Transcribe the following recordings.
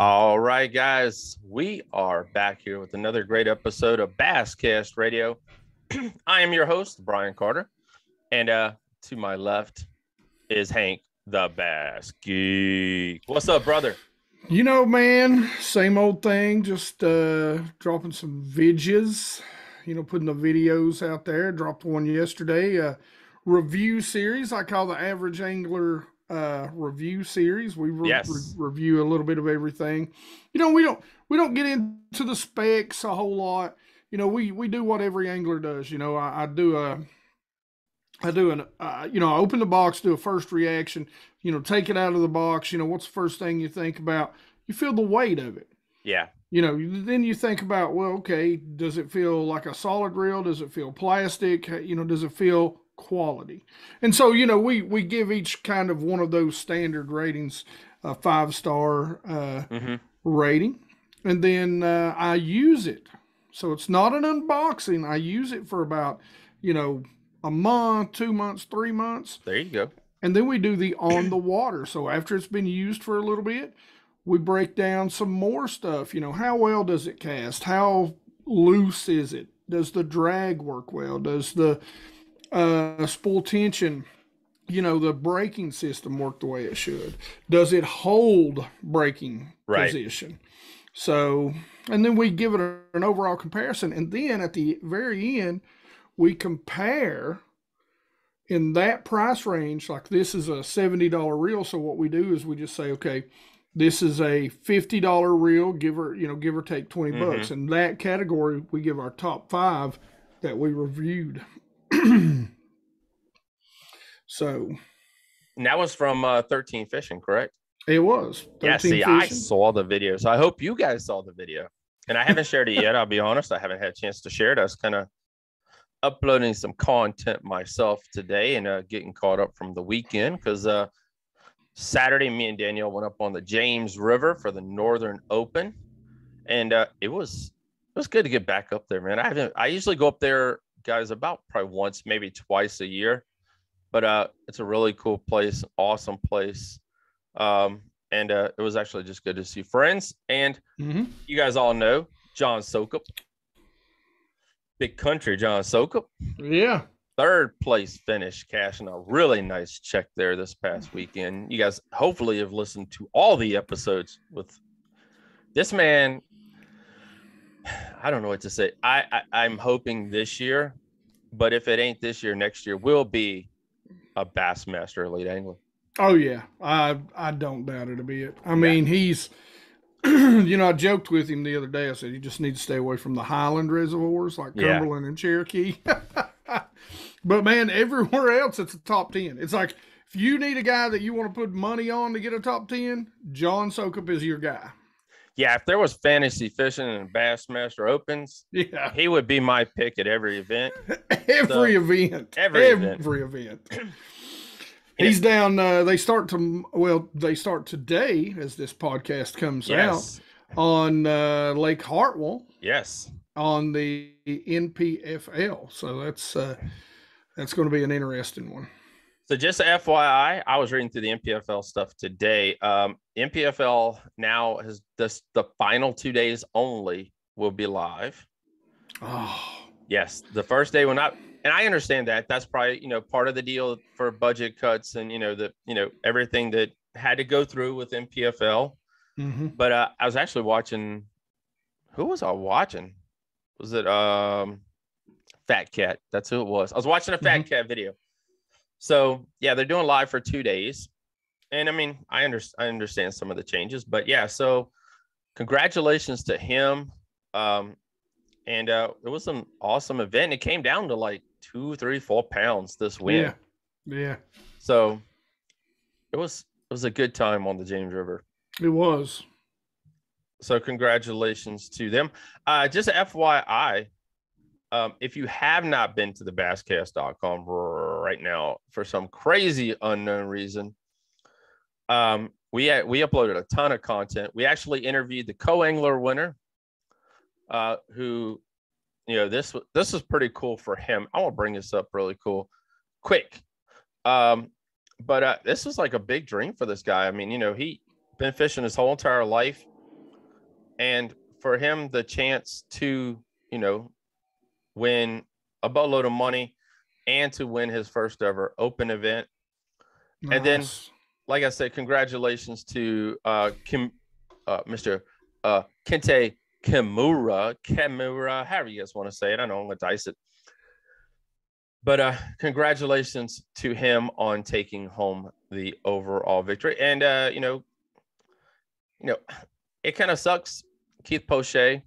All right, guys, we are back here with another great episode of Basscast Radio. I am your host, Brian Carter, and uh, to my left is Hank, the Bass Geek. What's up, brother? You know, man, same old thing. Just uh, dropping some vidges. You know, putting the videos out there. Dropped one yesterday. Uh, review series. I call the Average Angler uh, review series. We re- Yes. re- review a little bit of everything. You know, we don't we don't get into the specs a whole lot. You know, we we do what every angler does. You know, I, I do a I do an uh, you know I open the box, do a first reaction. You know, take it out of the box. You know, what's the first thing you think about? You feel the weight of it. Yeah, You know, then you think about, well, okay, does it feel like a solid reel? Does it feel plastic? You know, does it feel quality? And so, you know, we we give each kind of one of those standard ratings a five star uh, hmm rating, and then uh, I use it. So it's not an unboxing. I use it for about, you know, a month, two months, three months. there you go. And then we do the on the water. So after it's been used for a little bit, we break down some more stuff. You know, how well does it cast? How loose is it? Does the drag work well? Does the uh, spool tension, you know, the braking system work the way it should? Does it hold braking Right. position? So, and then we give it a- an overall comparison. And then at the very end, we compare in that price range, like this is a $70 reel. So what we do is we just say, okay, this is a $50 reel, give or, you know, give or take 20 Mhm. bucks. In that category, we give our top five that we reviewed. so And that was from uh, 13 Fishing, correct? it was. Yeah, 13 see, I saw the video. So I hope you guys saw the video. And I haven't shared it yet. I'll be honest. I haven't had a chance to share it. I was kind of uploading some content myself today and uh, getting caught up from the weekend because uh, Saturday, me and Danielle went up on the James River for the Northern Open. And uh, it was it was good to get back up there, man. I haven't I usually go up there, guys, about probably once, maybe twice a year. But uh it's a really cool place, awesome place. Um, and uh, it was actually just good to see friends. And Mhm. you guys all know John Soukup, big country John Soukup, Yeah. third place finish, cashing a really nice check there this past weekend. You guys hopefully have listened to all the episodes with this man. I don't know what to say. I, I I'm hoping this year, but if it ain't this year, next year will be a Bassmaster Elite Angler. Oh yeah, I I don't doubt it a bit. I mean, he's, you know, I joked with him the other day. I said you just need to stay away from the Highland reservoirs like Yeah. Cumberland and Cherokee. but man, everywhere else it's a top ten. It's like if you need a guy that you want to put money on to get a top ten, John Soukup is your guy. Yeah, if there was fantasy fishing and Bassmaster Opens, Yeah, he would be my pick at every event. every event, every event. every event. He's down. Uh, they start to well. They start today as this podcast comes out. On uh, Lake Hartwell Yes. on the NPFL. So that's uh, that's going to be an interesting one. So just FYI, I was reading through the NPFL stuff today. Um, NPFL now has this the final two days only will be live. Oh, Yes, the first day will not, and I understand that. That's probably you know part of the deal for budget cuts and you know the you know everything that had to go through with NPFL. hmm But uh, I was actually watching. Who was I watching? Was it um, Fat Cat? That's who it was. I was watching a Fat Cat video. So yeah, they're doing live for two days, and I mean, I understand. I understand some of the changes, but yeah. So congratulations to him. Um, and uh, it was an awesome event. It came down to like two, three, four pounds this win. yeah, yeah, So it was it was a good time on the James River. it was. So congratulations to them. Uh, just FYI, um, if you have not been to the basscast.com right now for some crazy unknown reason, um, we we uploaded a ton of content. We actually interviewed the co-angler winner, uh, who, you know, this this is pretty cool for him. I want to bring this up really cool, quick. Um, but uh, this was like a big dream for this guy. I mean, you know, he been fishing his whole entire life and for him the chance to you know win a boatload of money and to win his first ever open event And then- like I said, congratulations to uh, Kim, uh, Mr. Uh, Kenta Kimura, Kimura, however you guys want to say it. I know I'm gonna dice it, but uh, congratulations to him on taking home the overall victory. And uh, you know, you know, it kind of sucks. Keith Poche,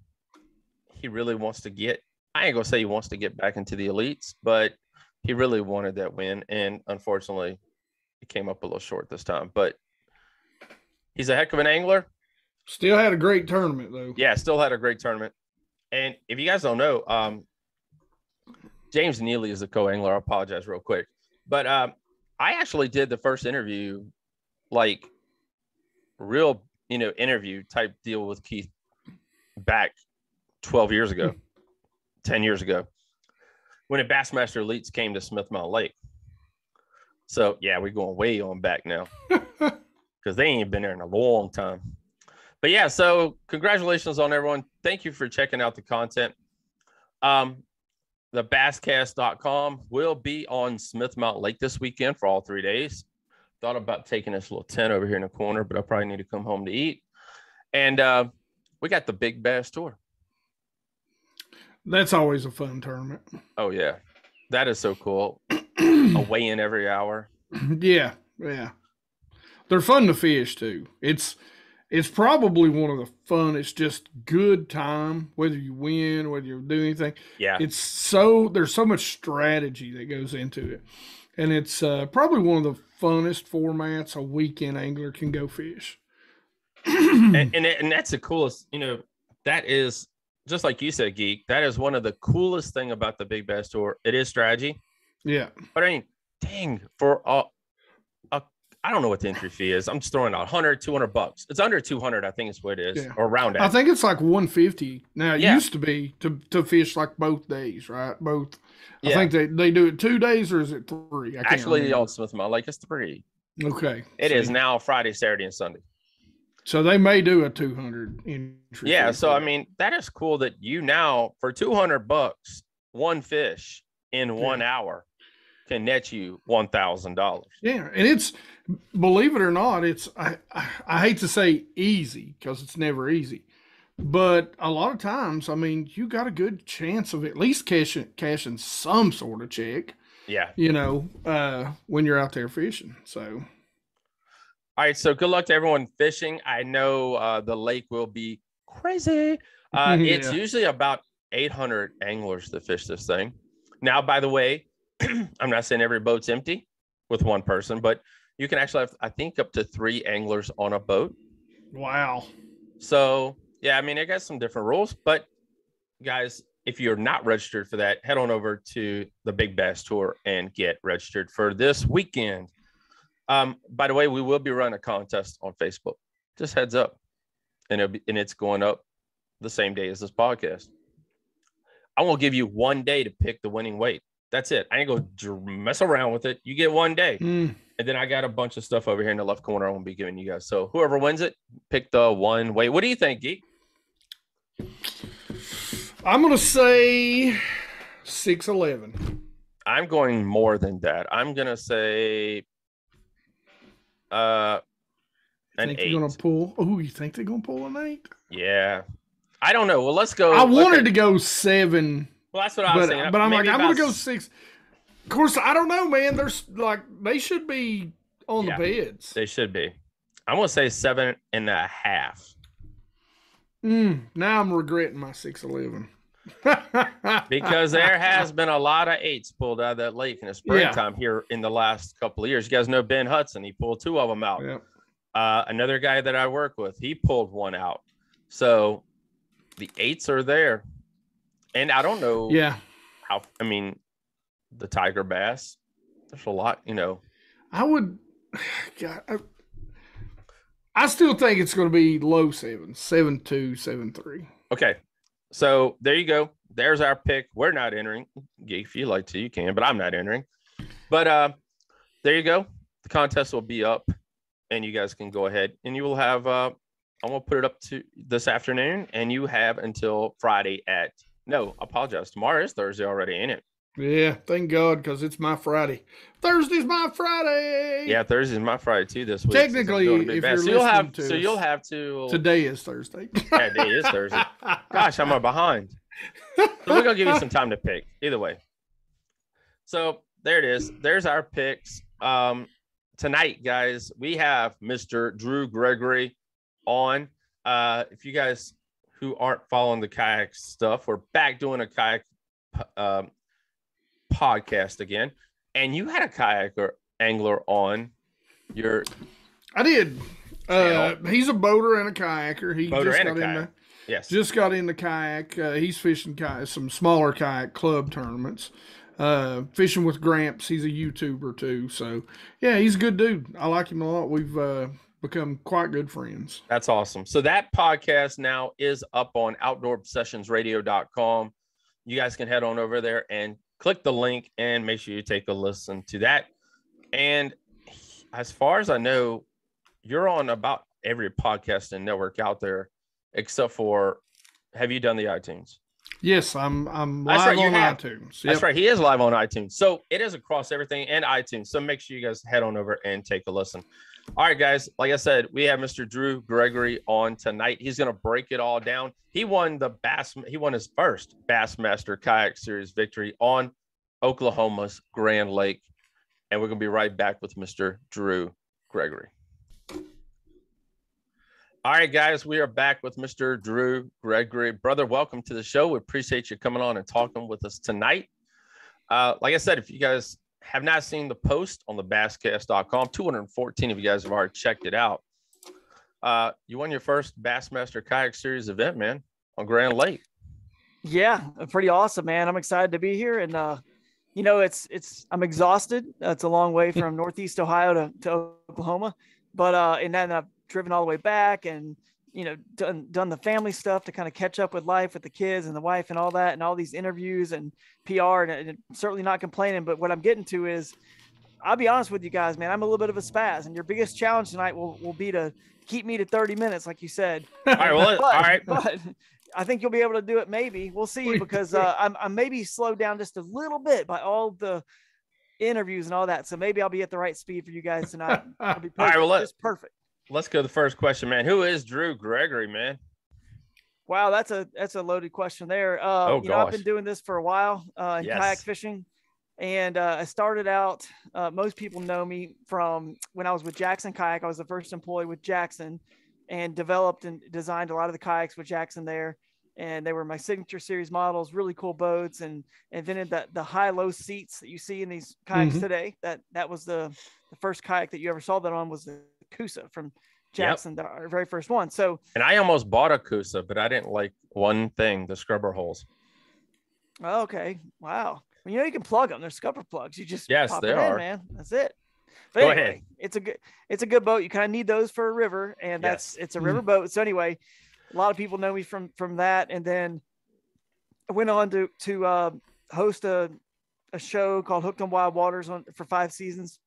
he really wants to get. I ain't gonna say he wants to get back into the elites, but he really wanted that win, and unfortunately, he came up a little short this time, but he's a heck of an angler. Still had a great tournament though. Yeah, still had a great tournament. And if you guys don't know, um, James Neely is a co-angler. I apologize real quick, but um, I actually did the first interview, like real, you know, interview type deal with Keith back 12 years ago, 10 years ago, when the Bassmaster Elites came to Smith Mountain Lake. So yeah, we're going way on back now because they ain't been there in a long time. But yeah, so congratulations on everyone. Thank you for checking out the content. Um, the basscast.com will be on Smith Mountain Lake this weekend for all three days. Thought about taking this little tent over here in the corner, but I probably need to come home to eat. And uh, we got the Big Bass Tour. That's always a fun tournament. Oh yeah, that is so cool. a weigh in every hour. yeah, yeah. They're fun to fish too. It's it's probably one of the funnest, just good time, whether you win, whether you do anything. Yeah, It's so there's so much strategy that goes into it. And it's uh, probably one of the funnest formats a weekend angler can go fish. and and, and that's the coolest. You know, that is just like you said, geek. That is one of the coolest thing about the Big Bass Tour. It is strategy. yeah. But I mean, dang, for a, a I don't know what the entry fee is. I'm just throwing out 100, 200 bucks. It's under 200, I think is what it is, Yeah. or around it. I think it's like 150. Now it Yeah. used to be to, to fish like both days, right? Both. I Yeah. think they, they do it two days or is it three? I can't Actually, remember. on Smith Mountain Lake, it's three. Okay. It is now Friday, Saturday, and Sunday. So they may do a 200 entry. Yeah. So I mean, that is cool that you now for 200 bucks, one fish in one hour can net you one thousand dollars. Yeah, and it's believe it or not, it's I I, I hate to say easy because it's never easy, but a lot of times, I mean, you got a good chance of at least cashing cashing some sort of check, Yeah. you know, uh, when you're out there fishing. So All right, so good luck to everyone fishing. I know uh, the lake will be crazy. Uh, It's usually about 800 anglers that fish this thing. Now, by the way, I'm not saying every boat's empty with one person, but you can actually have, I think, up to three anglers on a boat. wow, So, yeah, I mean, it got some different rules, but guys, if you're not registered for that, head on over to the Big Bass Tour and get registered for this weekend. Um, by the way, we will be running a contest on Facebook. Just heads up, and it'll be, and it's going up the same day as this podcast. I won't give you one day to pick the winning weight. That's it. I ain't gonna mess around with it. You get one day, Mm, and then I got a bunch of stuff over here in the left corner. I'm gonna be giving you guys. So whoever wins it, pick the one weight. What do you think, Geek? I'm gonna say six eleven. I'm going more than that. I'm gonna say uh an Think eight. they're gonna pull? Oh, you think they're gonna pull an eight? Yeah. I don't know. Well, let's go. I wanted okay. to go seven. Well, that's what I was but saying. but I'm like I'm gonna go six. Of course, I don't know, man. There's like they should be on Yeah. the beds. They should be. I'm gonna say seven and a half. Mm, now I'm regretting my six eleven. Because there has been a lot of eights pulled out of that lake in the springtime here in the last couple of years. You guys know Ben Hudson. He pulled two of them out. yeah. Uh, another guy that I work with, he pulled one out. So the eights are there. And I don't know yeah, how, I mean, the tiger bass, there's a lot, you know. I would. God, I, I still think it's going to be low sevens, seven two, seven three. Okay. So there you go. There's our pick. We're not entering. If you like to, you can, but I'm not entering. But uh, there you go. The contest will be up and you guys can go ahead and you will have uh, I'm gonna put it up to this afternoon, and you have until Friday at no, apologize. Tomorrow is Thursday already, ain't it? Yeah, thank God, because it's my Friday. Thursday's my Friday. Yeah, Thursday's my Friday too this week. Technically, if you're so you'll have to so you'll have to Today is Thursday. Yeah, today is Thursday. Gosh, I'm behind. So we're gonna give you some time to pick. Either way. So there it is. There's our picks. Um, tonight, guys, we have Mr. Drew Gregory on. Uh, if you guys who aren't following the kayak stuff, we're back doing a kayak um, podcast again. And you had a kayaker angler on your I did. Uh, he's a boater and a kayaker. He Boater just and a got into yes. just got into kayak. Uh, he's fishing kayak, some smaller kayak club tournaments. Uh, fishing with Gramps. He's a YouTuber too. So yeah, he's a good dude. I like him a lot. We've uh, become quite good friends. That's awesome. So that podcast now is up on outdoorobsessionsradio.com. You guys can head on over there and click the link and make sure you take a listen to that. And as far as I know, you're on about every podcast and network out there, except for have you done the iTunes? Yes, I'm I'm live right, on have. iTunes. That's right. He is live on iTunes. So it is across everything and iTunes. So make sure you guys head on over and take a listen. All right, guys. Like I said, we have Mr. Drew Gregory on tonight. He's going to break it all down. He won the Bass, he won his first Bassmaster Kayak Series victory on Oklahoma's Grand Lake. And we're going to be right back with Mr. Drew Gregory. All right, guys, we are back with Mr. Drew Gregory. Brother, welcome to the show. We appreciate you coming on and talking with us tonight. Uh, like I said, if you guys have not seen the post on the basscast.com, 214 of you guys have already checked it out. Uh, you won your first Bassmaster Kayak Series event, man, on Grand Lake. Yeah, pretty awesome, man. I'm excited to be here, and uh, you know, it's it's I'm exhausted. It's a long way from Northeast Ohio to, to Oklahoma, but uh, and then I've driven all the way back, and you know, done done the family stuff to kind of catch up with life with the kids and the wife and all that, and all these interviews and PR, and, and certainly not complaining. But what I'm getting to is, I'll be honest with you guys, man. I'm a little bit of a spaz, and your biggest challenge tonight will will be to keep me to 30 minutes, like you said. All right, well, But- all right. but I think you'll be able to do it. Maybe we'll see because uh, I'm I'm maybe slowed down just a little bit by all the interviews and all that. So maybe I'll be at the right speed for you guys tonight. It'll be perfect. All right, well, let- just perfect. Let's go to the first question, man. Who is Drew Gregory, man? Wow, that's a that's a loaded question there. Uh, Oh, you know, I've been doing this for a while uh, in kayak fishing, and uh, I started out. Uh, most people know me from when I was with Jackson Kayak. I was the first employee with Jackson, and developed and designed a lot of the kayaks with Jackson there. And they were my signature series models, really cool boats, and invented that the high low seats that you see in these kayaks Mhm. today. That that was the the first kayak that you ever saw that on was the Coosa from Jackson, the, our very first one. So And I almost bought a Coosa, but I didn't like one thing the scrubber holes. Oh, okay. Wow. Well, you know you can plug them. They're scupper plugs. You just Yes, they are. in, man. That's it. But Go anyway, ahead. it's a good it's a good boat. You kind of need those for a river, and that's it's a Mhm. river boat. So anyway, a lot of people know me from from that, and then I went on to to uh, host a a show called Hooked on Wild Waters on for five seasons.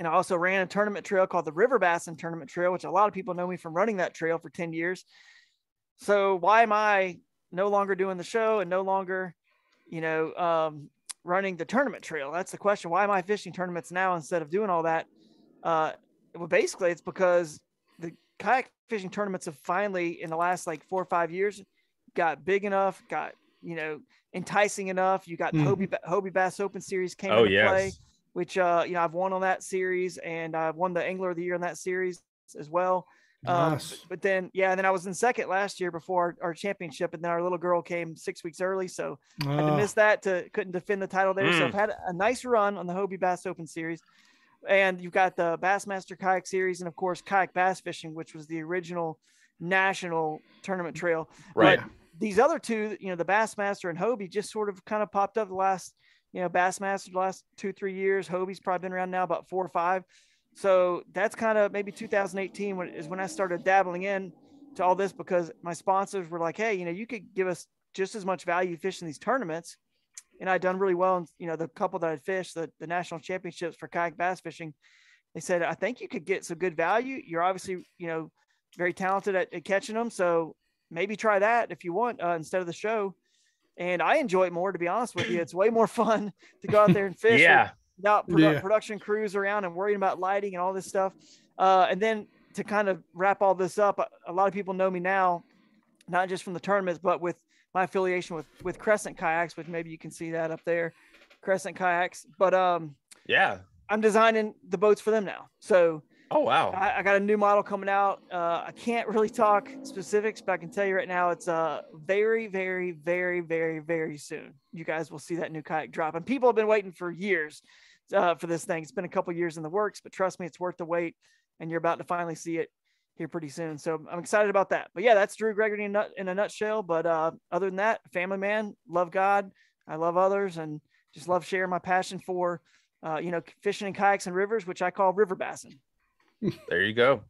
And I also ran a tournament trail called the River Bassin Tournament Trail, which a lot of people know me from running that trail for 10 years. So why am I no longer doing the show and no longer, you know, um, running the tournament trail? That's the question. Why am I fishing tournaments now instead of doing all that? Uh, well, basically, it's because the kayak fishing tournaments have finally, in the last like four or five years, got big enough, got you know, enticing enough. You got Mhm. Hobie, Hobie Bass Open Series came Oh, into play yes. Which uh you know I've won on that series and I've won the Angler of the Year in that series as well. Um, Nice. but, but then yeah, and then I was in second last year before our, our championship, and then our little girl came six weeks early, so I had to Ah, miss that to couldn't defend the title there. So Mm. I've had a nice run on the Hobie Bass Open Series, and you've got the Bassmaster Kayak Series, and of course Kayak Bass Fishing, which was the original national tournament trail Right. But these other two, you know, the Bassmaster and Hobie just sort of kind of popped up the last, you know, Bassmaster the last two, three years. Hobie's probably been around now about four or five. So that's kind of maybe 2018 when, is when I started dabbling in to all this because my sponsors were like, hey, you know, you could give us just as much value fishing these tournaments. And I'd done really well. in you know, the couple that I'd fished, the, the national championships for kayak bass fishing, they said, I think you could get some good value. You're obviously, you know, very talented at, at catching them. So maybe try that if you want uh, instead of the show. And I enjoy it more, to be honest with you. It's way more fun to go out there and fish. Yeah. Without produ- Yeah. production crews around and worrying about lighting and all this stuff. Uh, and then to kind of wrap all this up, a, a lot of people know me now, not just from the tournaments, but with my affiliation with with Crescent Kayaks, which maybe you can see that up there, Crescent Kayaks. But um, Yeah. I'm designing the boats for them now. So Oh wow. I, I got a new model coming out. Uh, I can't really talk specifics, but I can tell you right now, it's uh very, very, very, very, very soon. You guys will see that new kayak drop, and people have been waiting for years uh, for this thing. It's been a couple years in the works, but trust me, it's worth the wait, and you're about to finally see it here pretty soon. So I'm excited about that. But yeah, that's Drew Gregory in, in a nutshell. But uh, other than that, family man, love God, I love others, and just love sharing my passion for, uh, you know, fishing in kayaks and rivers, which I call river bassing. There you go.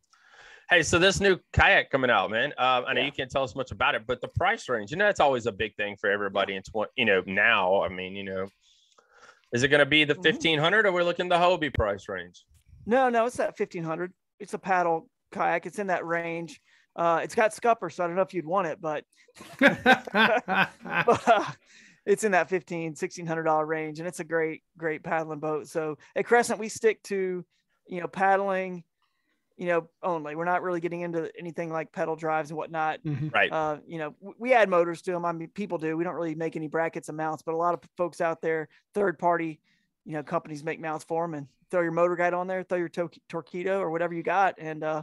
Hey, so this new kayak coming out, man. Uh, I know Yeah. you can't tell us much about it, but the price range, you know, that's always a big thing for everybody. In tw- you know, now, I mean, you know, is it going to be the Mhm. fifteen hundred, or we're looking the Hobie price range? No, no, it's that fifteen hundred. It's a paddle kayak. It's in that range. Uh, it's got scupper, so I don't know if you'd want it, but, but uh, it's in that 15 1600 dollar range, and it's a great, great paddling boat. So at Crescent, we stick to, you know, paddling, you know, only. We're not really getting into anything like pedal drives and whatnot. Mhm. Right. Uh, you know, we add motors to them. I mean, people do. We don't really make any brackets and mounts, but a lot of folks out there, third party, you know, companies make mounts for them and throw your motor guide on there, throw your to- Torqeedo or whatever you got, and uh,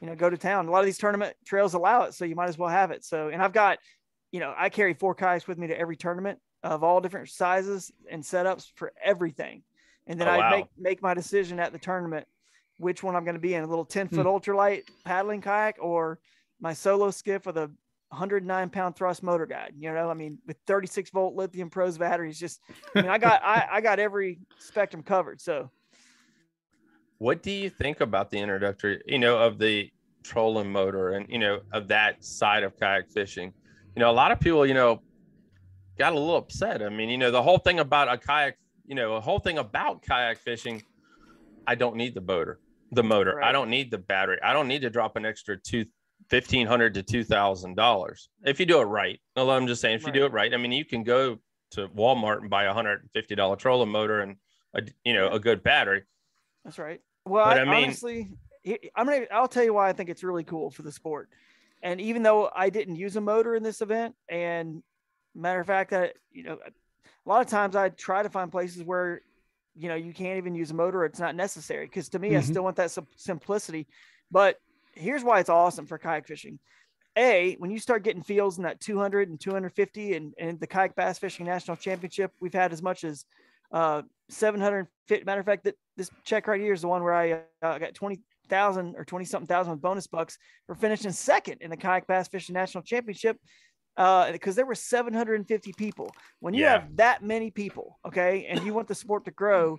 you know, go to town. A lot of these tournament trails allow it, so you might as well have it. So, and I've got, you know, I carry four kayaks with me to every tournament of all different sizes and setups for everything, and then Oh, I wow. make make my decision at the tournament which one I'm going to be in a little 10 Hmm. foot ultralight paddling kayak or my solo skiff with a 109 pound thrust motor guide. You know, I mean, with 36 volt lithium pros batteries, just, I mean, I got, I, I got every spectrum covered. So What do you think about the introductory, you know, of the trolling motor and you know of that side of kayak fishing? You know, a lot of people, you know, got a little upset. I mean, you know, the whole thing about a kayak, you know, a whole thing about kayak fishing, I don't need the motor, the motor. I don't need the battery. I don't need to drop an extra two. Fifteen hundred to two thousand dollars if you do it right. Well, I'm just saying if you do it right. I mean, you can go to Walmart and buy a hundred and fifty dollar trolling motor and a, you know a good battery. that's right. Well, I, I mean- honestly, I'm going to, I'll tell you why I think it's really cool for the sport. And even though I didn't use a motor in this event, and matter of fact, that, you know, a lot of times I try to find places where, you know, you can't even use a motor. It's not necessary. Cause to me, I Mhm. still want that sim- simplicity, but here's why it's awesome for kayak fishing. A, when you start getting fields in that 200 and 250 and, and the kayak bass fishing national championship, we've had as much as uh, 750. Matter of fact, that this check right here is the one where I uh, got 20,000 or 20 something thousand with bonus bucks for finishing second in the kayak bass fishing national championship. Uh, because there were 750 people. When you Yeah. have that many people, okay, and you want the sport to grow,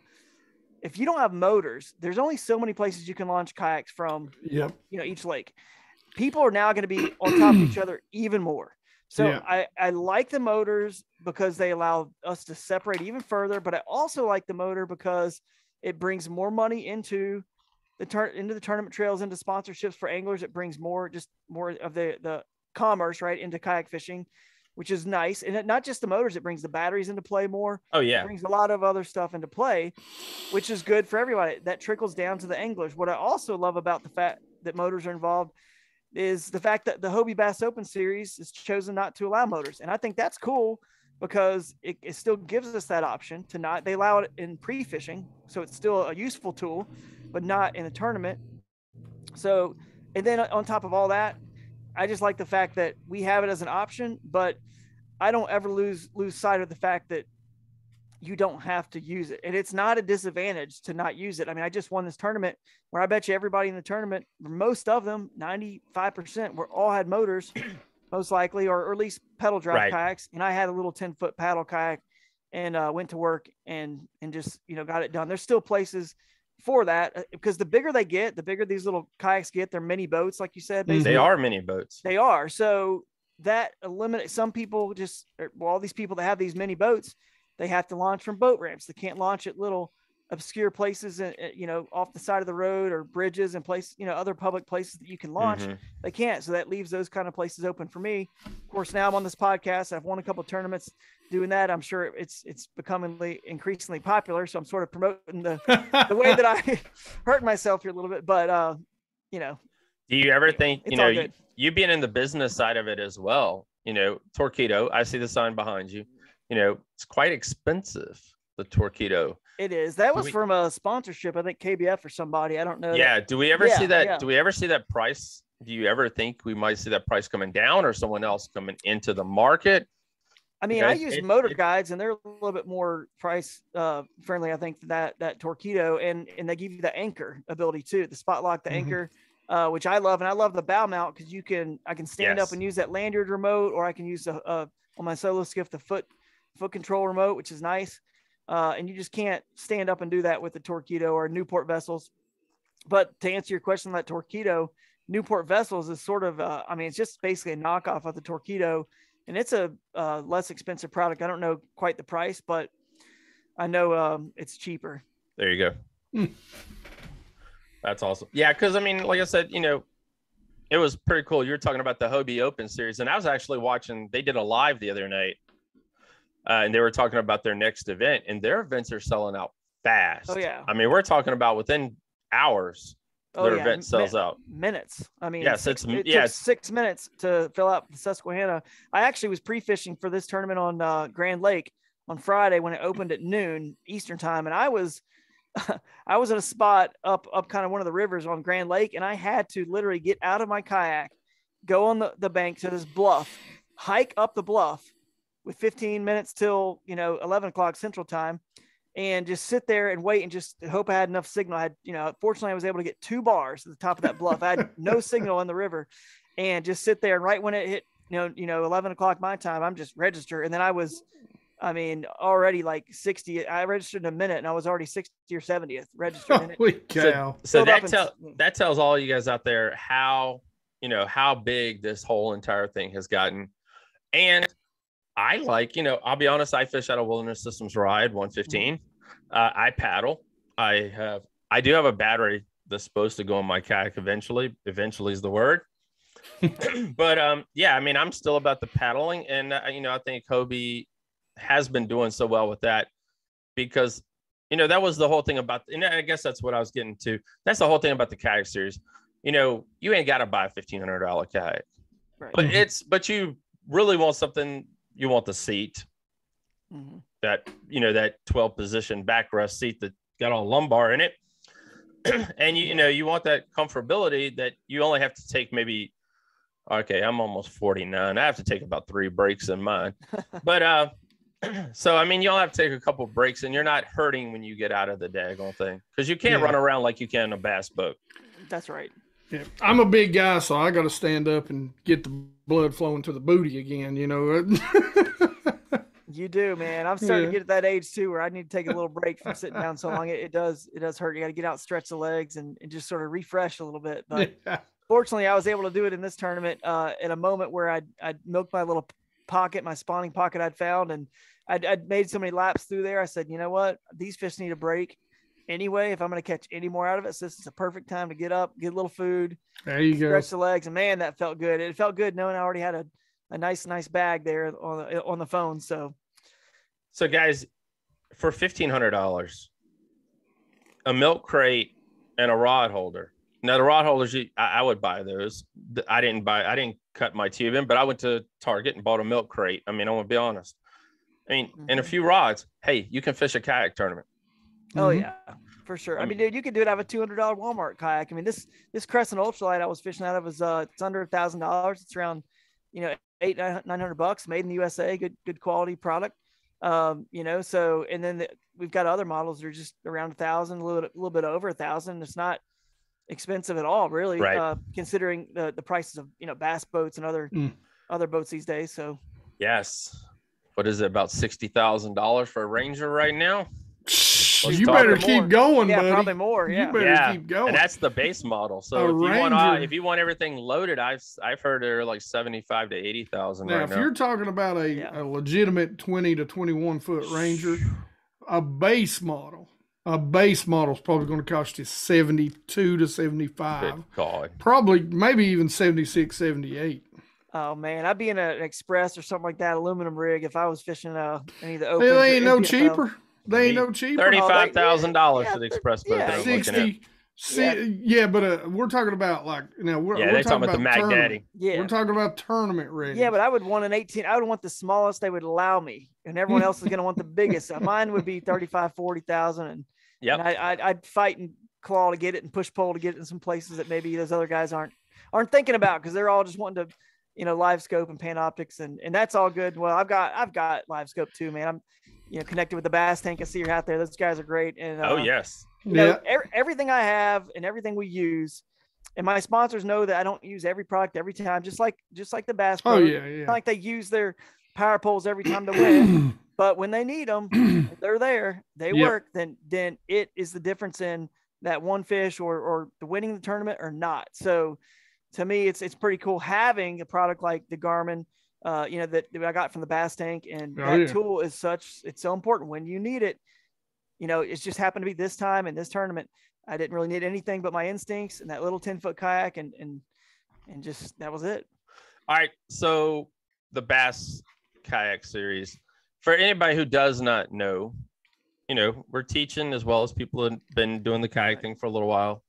if you don't have motors, there's only so many places you can launch kayaks from Yep. you know each lake people are now going to be on top of each other even more so Yeah. I, I like the motors because they allow us to separate even further but i also like the motor because it brings more money into the turn into the tournament trails into sponsorships for anglers it brings more just more of the the commerce right into kayak fishing which is nice and it, not just the motors it brings the batteries into play more Oh yeah, brings a lot of other stuff into play, which is good for everybody. That trickles down to the anglers. What I also love about the fact that motors are involved is the fact that the Hobie Bass Open Series is chosen not to allow motors, and I think that's cool because it, it still gives us that option to not. They allow it in pre-fishing, so it's still a useful tool, but not in a tournament. So, and then on top of all that, I just like the fact that we have it as an option, but I don't ever lose lose sight of the fact that you don't have to use it. And it's not a disadvantage to not use it. I mean, I just won this tournament where I bet you everybody in the tournament, most of them, 95%, were all had motors, most likely, or, or at least pedal drive Right. kayaks. And I had a little 10 foot paddle kayak and uh, went to work and and just you know got it done. There's still places for that uh, because the bigger they get, the bigger these little kayaks get. They're mini boats, like you said. Mhm. basically. they are mini boats. They are. So that eliminates some people just or, well, all these people that have these mini boats, they have to launch from boat ramps. They can't launch at little obscure places, uh, uh, you know, off the side of the road or bridges and place, you know, other public places that you can launch. Mhm. They can't. So that leaves those kind of places open for me. Of course, now I'm on this podcast. I've won a couple tournaments doing that. I'm sure it's it's becoming increasingly popular. So I'm sort of promoting the the way that I hurt myself here a little bit. But uh, you know, Do you ever think, you know, you, good. you being in the business side of it as well, you know, Torqeedo, I see the sign behind you, you know, it's quite expensive, the Torqeedo. It is. That was we- from a sponsorship. I think KBF or somebody. I don't know. Yeah. Do we ever Yeah, see that? yeah. Do we ever see that price? Do you ever think we might see that price coming down or someone else coming into the market? I mean, I use it- motor it- guides, and they're a little bit more price uh, friendly, I think, than that that Torqeedo, and and they give you the anchor ability too, the spot lock, the Mhm. anchor, uh, which I love, and I love the bow mount because you can I can stand Yes. up and use that lanyard remote, or I can use the uh, on my solo skiff the foot foot control remote, which is nice, uh, and you just can't stand up and do that with the Torqeedo or Newport vessels. But to answer your question on that Torqeedo, Newport vessels is sort of, uh, I mean, it's just basically a knockoff of the Torqeedo, and it's a uh, less expensive product. I don't know quite the price, but I know um, it's cheaper. There you go. Hmm. That's awesome. Yeah, because I mean, like I said, you know, it was pretty cool. You were talking about the Hobie Open series, and I was actually watching. They did a live the other night, uh, and they were talking about their next event, and their events are selling out fast. Oh yeah, I mean, we're talking about within hours, oh their yeah, event sells out. minutes. I mean, Yes, six, it's- it six minutes to fill out the Susquehanna. I actually was pre-fishing for this tournament on uh, Grand Lake on Friday when it opened at noon Eastern time, and I was. I was at a spot up up kind of one of the rivers on Grand Lake, and I had to literally get out of my kayak, go on the, the bank to this bluff, hike up the bluff with 15 minutes till you know 11 o'clock Central Time, and just sit there and wait and just hope I had enough signal. I had you know fortunately I was able to get two bars at the top of that bluff. I had no signal in the river, and just sit there. And right when it hit you know you know 11 o'clock my time, I'm just register, and then I was. I mean, already like 60. I registered in a minute and I was already 60 or 70th registered in it. Holy cow. So Filled up that and- that tells all you guys out there how you know how big this whole entire thing has gotten, and I like you know I'll be honest I fish out of Wilderness Systems Ride 115. Uh, I paddle. I have I do have a battery that's supposed to go on my kayak eventually. Eventually is the word. but um yeah I mean I'm still about the paddling and uh, you know I think Hobie has been doing so well with that because you know that was the whole thing about and i guess that's what i was getting to that's the whole thing about the kayak series you know you ain't got to buy a $1500 kayak Right. but it's but you really want something you want the seat Mhm. that you know that 12 position backrest seat that got all lumbar in it and you, you know you want that comfortability that you only have to take maybe okay i'm almost 49 i have to take about three breaks in mine but uh so i mean you'll have to take a couple breaks and you're not hurting when you get out of the daggone thing because you can't Yeah. run around like you can in a bass boat That's right. Yeah. I'm a big guy, so I got to stand up and get the blood flowing to the booty again, you know. You do, man. I'm starting Yeah. to get at that age too, where I need to take a little break from sitting down so long. It, it does, it does hurt. You got to get out, stretch the legs, and, and just sort of refresh a little bit. But Yeah. fortunately, I was able to do it in this tournament uh, at a moment where I'd, I'd milked my little pocket, my spawning pocket I'd found, and I'd, I'd made so many laps through there. I said, you know what? These fish need a break anyway. If I'm going to catch any more out of it, so this is a perfect time to get up, get a little food, There you go. stretch the legs, and man, that felt good. It felt good knowing I already had a, a nice, nice bag there on the, on the phone. So so guys for $1500 a milk crate and a rod holder now the rod holders I, I would buy those i didn't buy i didn't cut my tube in but i went to target and bought a milk crate i mean i want to be honest i mean and a Mhm. few rods hey you can fish a kayak tournament Oh Mhm. yeah, for sure. I mean, dude, you could do it out of a two hundred dollar Walmart kayak. I mean, this this Crescent Ultralight I was fishing out of is uh, it's under a thousand dollars. It's around, you know, eight nine hundred bucks, made in the USA, good good quality product. Um, you know, so and then the, we've got other models that are just around a thousand, a little bit, a little bit over a thousand. It's not expensive at all, really, Right. uh, considering the the prices of you know bass boats and other Mm. other boats these days. So yes what is it about $60000 for a ranger right now Let's you talk better more. keep going, yeah, buddy. probably more. You Yeah. better Yeah, keep going. and that's the base model so A if you want uh, if you want everything loaded i've i've heard they're like 75 to 80000 now, right if now you're talking about a, Yeah. a legitimate 20 to 21 foot Ranger, a base model A base model is probably going to cost you 72 to 75. God. Probably, maybe even 76, 78. Oh man, I'd be in a, an express or something like that, aluminum rig, if I was fishing uh any of the open. opens. they ain't no NPFL. cheaper. They ain't no cheaper. Thirty-five thousand dollars yeah, for the express boat yeah, that I'm 60. Si- yeah. but uh, we're talking about like, you know, we're, Yeah, we're they're talking about the Mag tournament. Daddy. Yeah, We're talking about tournament rigs. yeah, but I would want an 18. I would want the smallest they would allow me, and everyone else is going to want the biggest. So mine would be 35, 40,000, and, yeah, I, I'd, I'd fight and claw to get it and push pole to get it in some places that maybe those other guys aren't aren't thinking about because they're all just wanting to, you know, live scope and Panoptix, and and that's all good. Well, I've got I've got live scope too, man. I'm you know connected with the Bass Tank. I see you're out there. Those guys are great, and uh, Oh yes. you know, yeah. ev- everything I have and everything we use, and my sponsors know that I don't use every product every time, just like just like the Bass. Oh yeah, yeah. like they use their power poles every time to win, but when they need them, they're there. They Yep. work. Then then it is the difference in that one fish or or the winning the tournament or not. So to me, it's it's pretty cool having a product like the Garmin. Uh, you know that, that I got from the Bass Tank, and Oh, that yeah. tool is such it's so important when you need it. You know, it's just happened to be this time in this tournament. I didn't really need anything but my instincts and that little 10 foot kayak and and and just that was it. All right. So the Bass Kayak Series. For anybody who does not know, you know, we're teaching as well as people have been doing the kayak thing for a little while.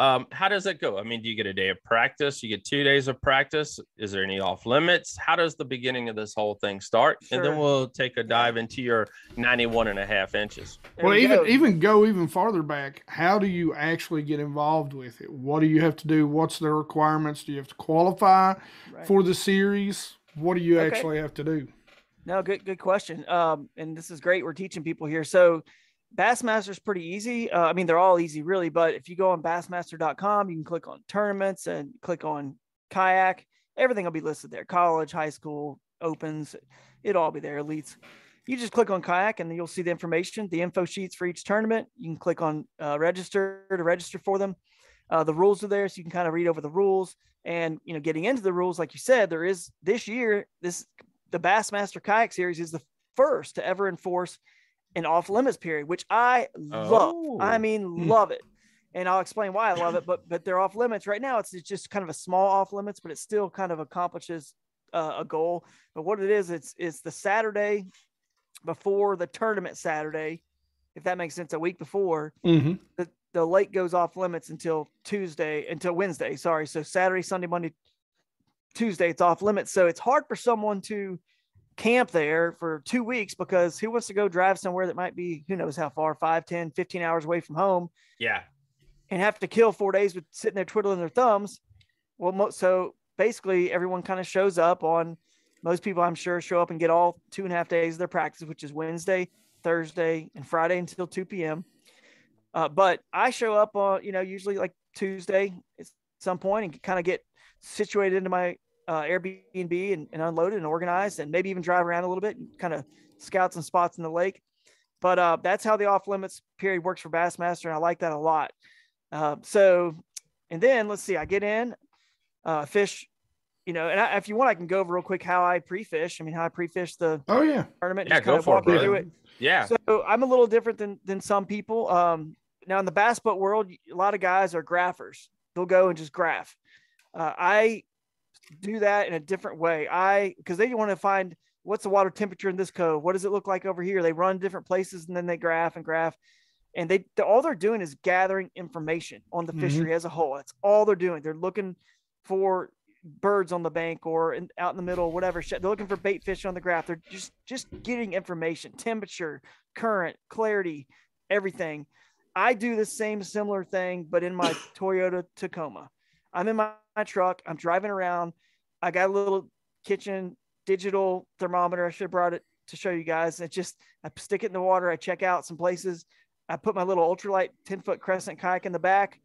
Um, how does that go? I mean, do you get a day of practice? You get two days of practice? Is there any off limits? How does the beginning of this whole thing start? And then we'll take a dive into your 91 and a half inches. There well, we even go. even go even farther back. How do you actually get involved with it? What do you have to do? What's the requirements? Do you have to qualify Right. for the series? What do you Okay. actually have to do? No, good good question. Um, and this is great. We're teaching people here. So Bassmaster is pretty easy. Uh, I mean, they're all easy, really. But if you go on Bassmaster.com, you can click on tournaments and click on kayak. Everything will be listed there: college, high school, opens. It'll all be there. Elites. You just click on kayak, and then you'll see the information, the info sheets for each tournament. You can click on uh, register to register for them. Uh, the rules are there, so you can kind of read over the rules. And you know, getting into the rules, like you said, there is this year this the Bassmaster Kayak Series is the first to ever enforce an off limits period, which I love. I Oh. mean, Hmm. love it. And I'll explain why I love it. But but they're off limits right now. It's, it's just kind of a small off limits, but it still kind of accomplishes uh, a goal. But what it is, it's it's the Saturday before the tournament Saturday, if that makes sense, a week before Mm-hmm. the, the lake goes off limits until Tuesday, until Wednesday. Sorry. So Saturday, Sunday, Monday, Tuesday, it's off limits. So it's hard for someone to camp there for two weeks because who wants to go drive somewhere that might be, who knows how far, 5, 10, 15 hours away from home Yeah. and have to kill four days with sitting there twiddling their thumbs. Well, so basically everyone kind of shows up on most people, I'm sure, show up and get all two and a half days of their practice, which is Wednesday, Thursday, and Friday until 2 p.m. Uh, but I show up on, you know, usually like Tuesday at some point and kind of get situated into my uh, Airbnb and, and unloaded and organized and maybe even drive around a little bit and kind of scout some spots in the lake. But uh, that's how the off limits period works for Bassmaster. And I like that a lot. Uh, so, and then let's see, I get in, uh, fish, you know, and I, if you want, I can go over real quick how I pre-fish. I mean, how I pre-fish the Oh yeah. tournament. Yeah, go for it, walk you brother. through it. Yeah. So I'm a little different than than some people. Um, now in the bass boat world, a lot of guys are graphers. They'll go and just graph. Uh, I do that in a different way. I because they want to find what's the water temperature in this cove. What does it look like over here? They run different places and then they graph and graph. And they all they're doing is gathering information on the Mhm. fishery as a whole. That's all they're doing. They're looking for birds on the bank or in, out in the middle, whatever. They're looking for bait fish on the graph. They're just just getting information, temperature, current, clarity, everything. I do the same similar thing, but in my Toyota Tacoma. I'm in my, my truck. I'm driving around. I got a little kitchen digital thermometer. I should have brought it to show you guys. It just I stick it in the water. I check out some places. I put my little ultralight 10 foot crescent kayak in the back.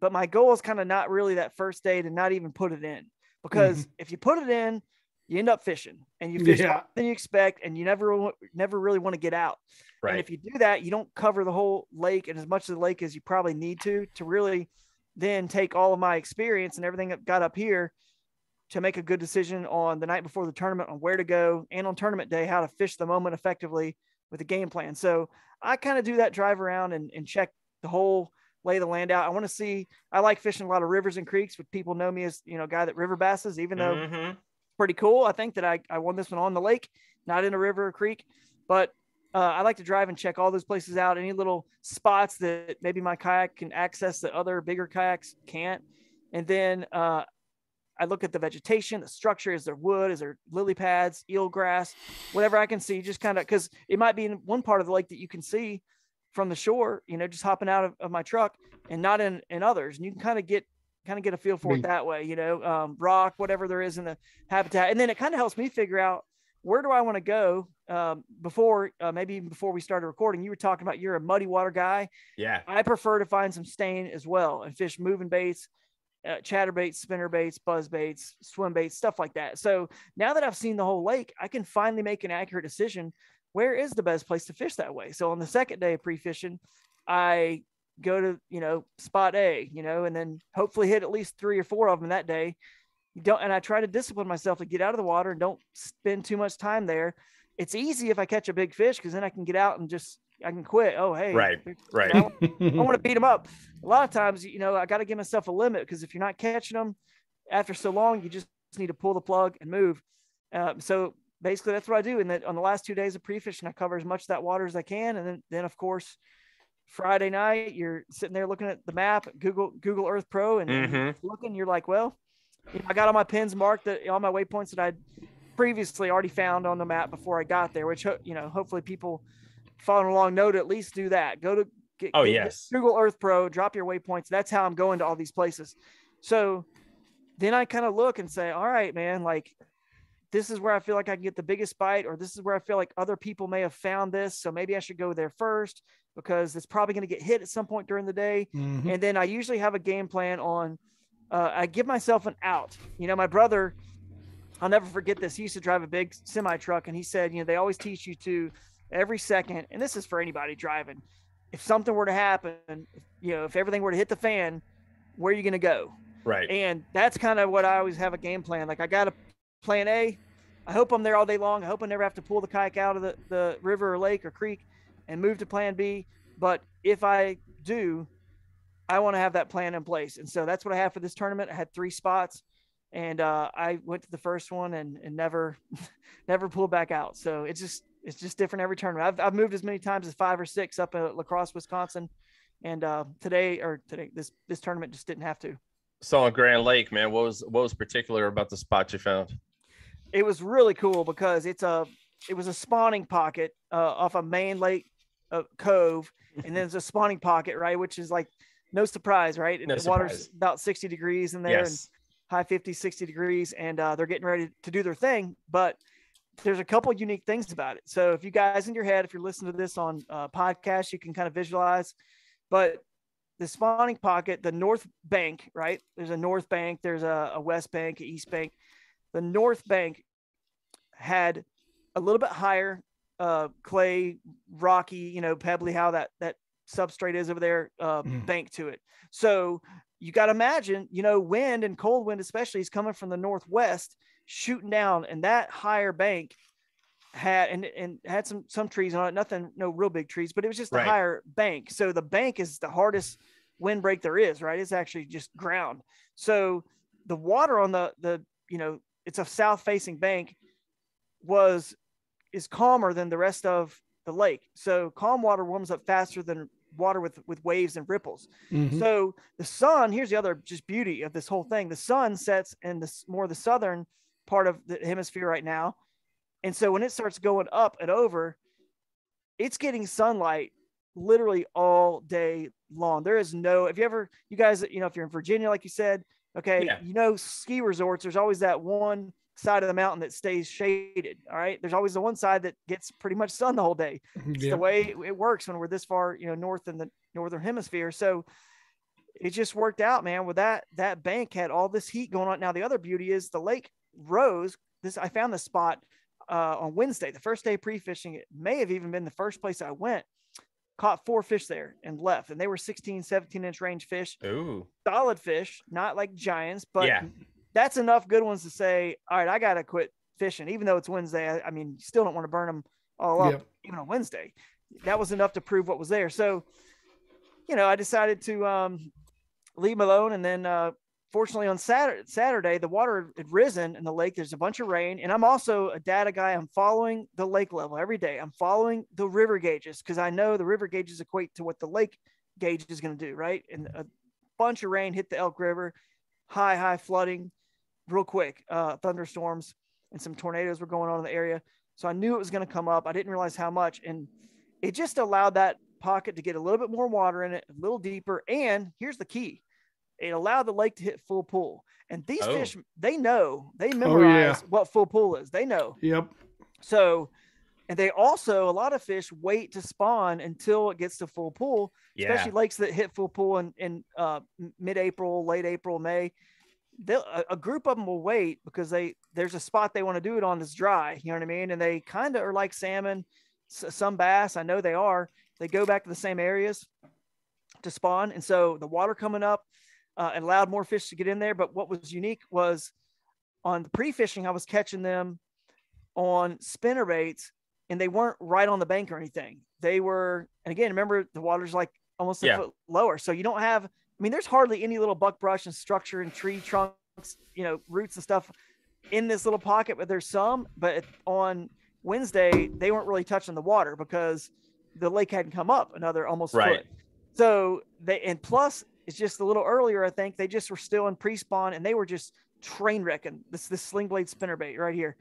But my goal is kind of not really that first day to not even put it in because mm-hmm. if you put it in, you end up fishing and you fish Yeah. more than you expect, and you never never really want to get out. And Right. if you do that, you don't cover the whole lake and as much of the lake as you probably need to to really then take all of my experience and everything that got up here to make a good decision on the night before the tournament on where to go and on tournament day how to fish the moment effectively with a game plan. So I kind of do that drive around and, and check the whole lay the land out. I want to see. I like fishing a lot of rivers and creeks, but people know me as you know guy that river basses. Even though Mhm. pretty cool, I think that I I won this one on the lake, not in a river or creek. But uh, I like to drive and check all those places out. Any little spots that maybe my kayak can access that other bigger kayaks can't. And then uh, I look at the vegetation, the structure. Is there wood? Is there lily pads, eel grass, whatever I can see? Just kind of because it might be in one part of the lake that you can see from the shore, you know, just hopping out of, of my truck and not in, in others. And you can kind of get kind of get a feel for it that way, you know, um, rock, whatever there is in the habitat. And then it kind of helps me figure out where do I want to go um, before uh, maybe even before we started recording. You were talking about you're a muddy water guy. Yeah. I prefer to find some stain as well and fish moving baits, uh, chatter baits, spinner baits, buzz baits, swim baits, stuff like that. So now that I've seen the whole lake, I can finally make an accurate decision. Where is the best place to fish that way? So on the second day of pre-fishing, I go to you know spot A, you know, and then hopefully hit at least three or four of them that day. Don't, and I try to discipline myself to get out of the water and don't spend too much time there. It's easy if I catch a big fish because then I can get out and just I can quit. Oh hey, Right, right. I want to beat them up. A lot of times, you know, I got to give myself a limit because if you're not catching them after so long, you just need to pull the plug and move. Um, so basically, that's what I do. And then on the last two days of pre-fishing, I cover as much of that water as I can. And then, then of course, Friday night, you're sitting there looking at the map, Google Google Earth Pro, and, Mhm. looking. You're like, well, you know, I got all my pins marked, that all my waypoints that I'd previously already found on the map before I got there. Which you know, hopefully people following along know to at least do that. Go to get, Oh, get- yes. Google Earth Pro, drop your waypoints. That's how I'm going to all these places. So then I kind of look and say, all right, man, like this is where I feel like I can get the biggest bite, or this is where I feel like other people may have found this. So maybe I should go there first because it's probably going to get hit at some point during the day. Mhm. And then I usually have a game plan on, uh, I give myself an out. You know, my brother, I'll never forget this. He used to drive a big semi truck, and he said, you know, they always teach you to every second, and this is for anybody driving. If something were to happen, you know, if everything were to hit the fan, where are you going to go? Right. And that's kind of what I always have a game plan. Like I got a plan A. I hope I'm there all day long. I hope I never have to pull the kayak out of the, the river or lake or creek and move to plan B. But if I do, I want to have that plan in place. And so that's what I have for this tournament. I had three spots and uh, I went to the first one and, and never, never pulled back out. So it's just, it's just different every tournament. I've, I've moved as many times as five or six up at La Crosse, Wisconsin. And uh, today or today, this, this tournament just didn't have to. So on Grand Lake, man, what was what was particular about the spot you found? it was really cool because it's a it was a spawning pocket uh, off a main lake uh, cove and then there's a spawning pocket right which is like no surprise right? No the water's surprise. about 60 degrees in there and high 50 60 degrees and uh, they're getting ready to do their thing but there's a couple unique things about it. So if you guys in your head if you're listening to this on uh, podcast you can kind of visualize but the spawning pocket the north bank right? There's a north bank there's a, a west bank a east bank. The north bank had a little bit higher uh, clay rocky you know pebbly how that that substrate is over there uh, Mm. bank to it so you got to imagine you know wind and cold wind especially is coming from the northwest shooting down and that higher bank had and, and had some some trees on it nothing no real big trees but it was just a Right. higher bank so the bank is the hardest windbreak there is right it's actually just ground so the water on the the you know it's a south facing bank was is calmer than the rest of the lake so calm water warms up faster than water with with waves and ripples Mhm. so the sun, here's the other just beauty of this whole thing. The sun sets in the s- more the southern part of the hemisphere right now. And so when it starts going up and over, it's getting sunlight literally all day long. There is no, if you ever, you guys, you know, if you're in Virginia, like you said, okay, Yeah. you know, ski resorts, there's always that one side of the mountain that stays shaded. All right. There's always the one side that gets pretty much sun the whole day it's Yeah. the way it- works when we're this far, you know, north in the northern hemisphere. So it just worked out, man. With that, that bank had all this heat going on. Now the other beauty is the lake rose. This I found the spot uh, on Wednesday, the first day pre-fishing. It may have even been the first place I went. Caught four fish there and left, and they were 16, 17 inch range fish, Ooh. solid fish, not like giants, but Yeah. That's enough good ones to say, all right, I gotta quit fishing, even though it's Wednesday. I, I mean, you still don't want to burn them all up Yep. even on Wednesday. That was enough to prove what was there. So, you know, I decided to um, leave them alone. And then, uh, fortunately, on Saturday, Saturday, the water had risen in the lake. There's a bunch of rain, and I'm also a data guy. I'm following the lake level every day. I'm following the river gauges because I know the river gauges equate to what the lake gauge is going to do, right? And a bunch of rain hit the Elk River, high, high flooding, real quick, uh, thunderstorms, and some tornadoes were going on in the area. So I knew it was going to come up. I didn't realize how much, and it just allowed that pocket to get a little bit more water in it, a little deeper. And here's the key: it allowed the lake to hit full pool. And these Oh. fish, they know, they memorize yeah. what full pool is. They know. Yep. So, and they also, a lot of fish wait to spawn until it gets to full pool, Yeah. especially lakes that hit full pool in, in uh, mid April, late April, May. They'll, a, a group of them will wait because they there's a spot they want to do it on that's dry. You know what I mean? And they kind of are like salmon, s- some bass. I know they are. They go back to the same areas to spawn, and so the water coming up uh, and allowed more fish to get in there. But what was unique was on the pre-fishing, I was catching them on spinner baits and they weren't right on the bank or anything. They were, and again, remember the water's like almost a Yeah. foot lower. So you don't have, I mean, there's hardly any little buck brush and structure and tree trunks, you know, roots and stuff in this little pocket, but there's some. But on Wednesday, they weren't really touching the water because the lake hadn't come up another almost Right. foot. So they, and plus, it's just a little earlier, I think they just were still in pre spawn and they were just train wrecking this, this sling blade spinner bait right here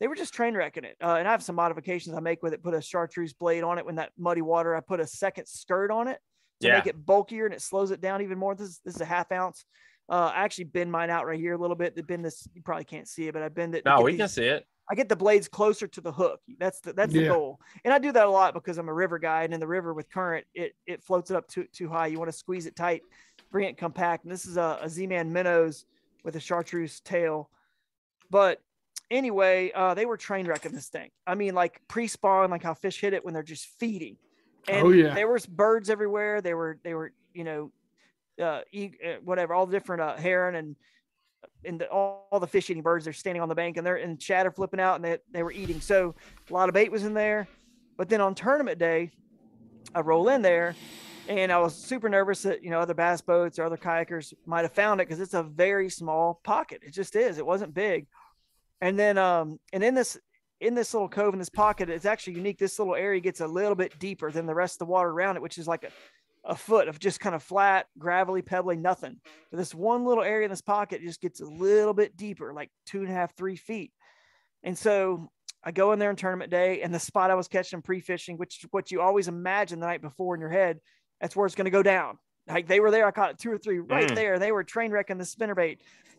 they were just train wrecking it. Uh, and I have some modifications I make with it. Put a chartreuse blade on it when that muddy water. I put a second skirt on it to Yeah. make it bulkier and it slows it down even more. This is this is a half ounce. Uh, I actually bend mine out right here a little bit. The bend this you probably can't see it, but I bend it. No, we these- can see it. I get the blades closer to the hook. That's the that's the Yeah. goal. And I do that a lot because I'm a river guy, and in the river with current, it it floats it up too too high. You want to squeeze it tight, bring it compact. And this is a, a Z-Man minnows with a chartreuse tail. But anyway, uh, they were train wrecking this thing. I mean, like pre-spawn, like how fish hit it when they're just feeding. And Oh, yeah. there was birds everywhere. They were they were you know, uh, e- uh, whatever, all the different uh, heron and and the, all, all the fish eating birds. They're standing on the bank and they're and chatter flipping out and they, they were eating. So a lot of bait was in there. But then on tournament day, I roll in there and I was super nervous that, you know, other bass boats or other kayakers might have found it because it's a very small pocket. It just is. It wasn't big. And then, um, and in this, in this little cove in this pocket, it's actually unique. This little area gets a little bit deeper than the rest of the water around it, which is like a, a foot of just kind of flat, gravelly, pebbly, nothing. But this one little area in this pocket just gets a little bit deeper, like two and a half, three feet. And so I go in there on tournament day, and the spot I was catching pre-fishing, which is what you always imagine the night before in your head, that's where it's going to go down. Like they were there, I caught two or three right Mm. there. They were train wrecking the spinnerbait.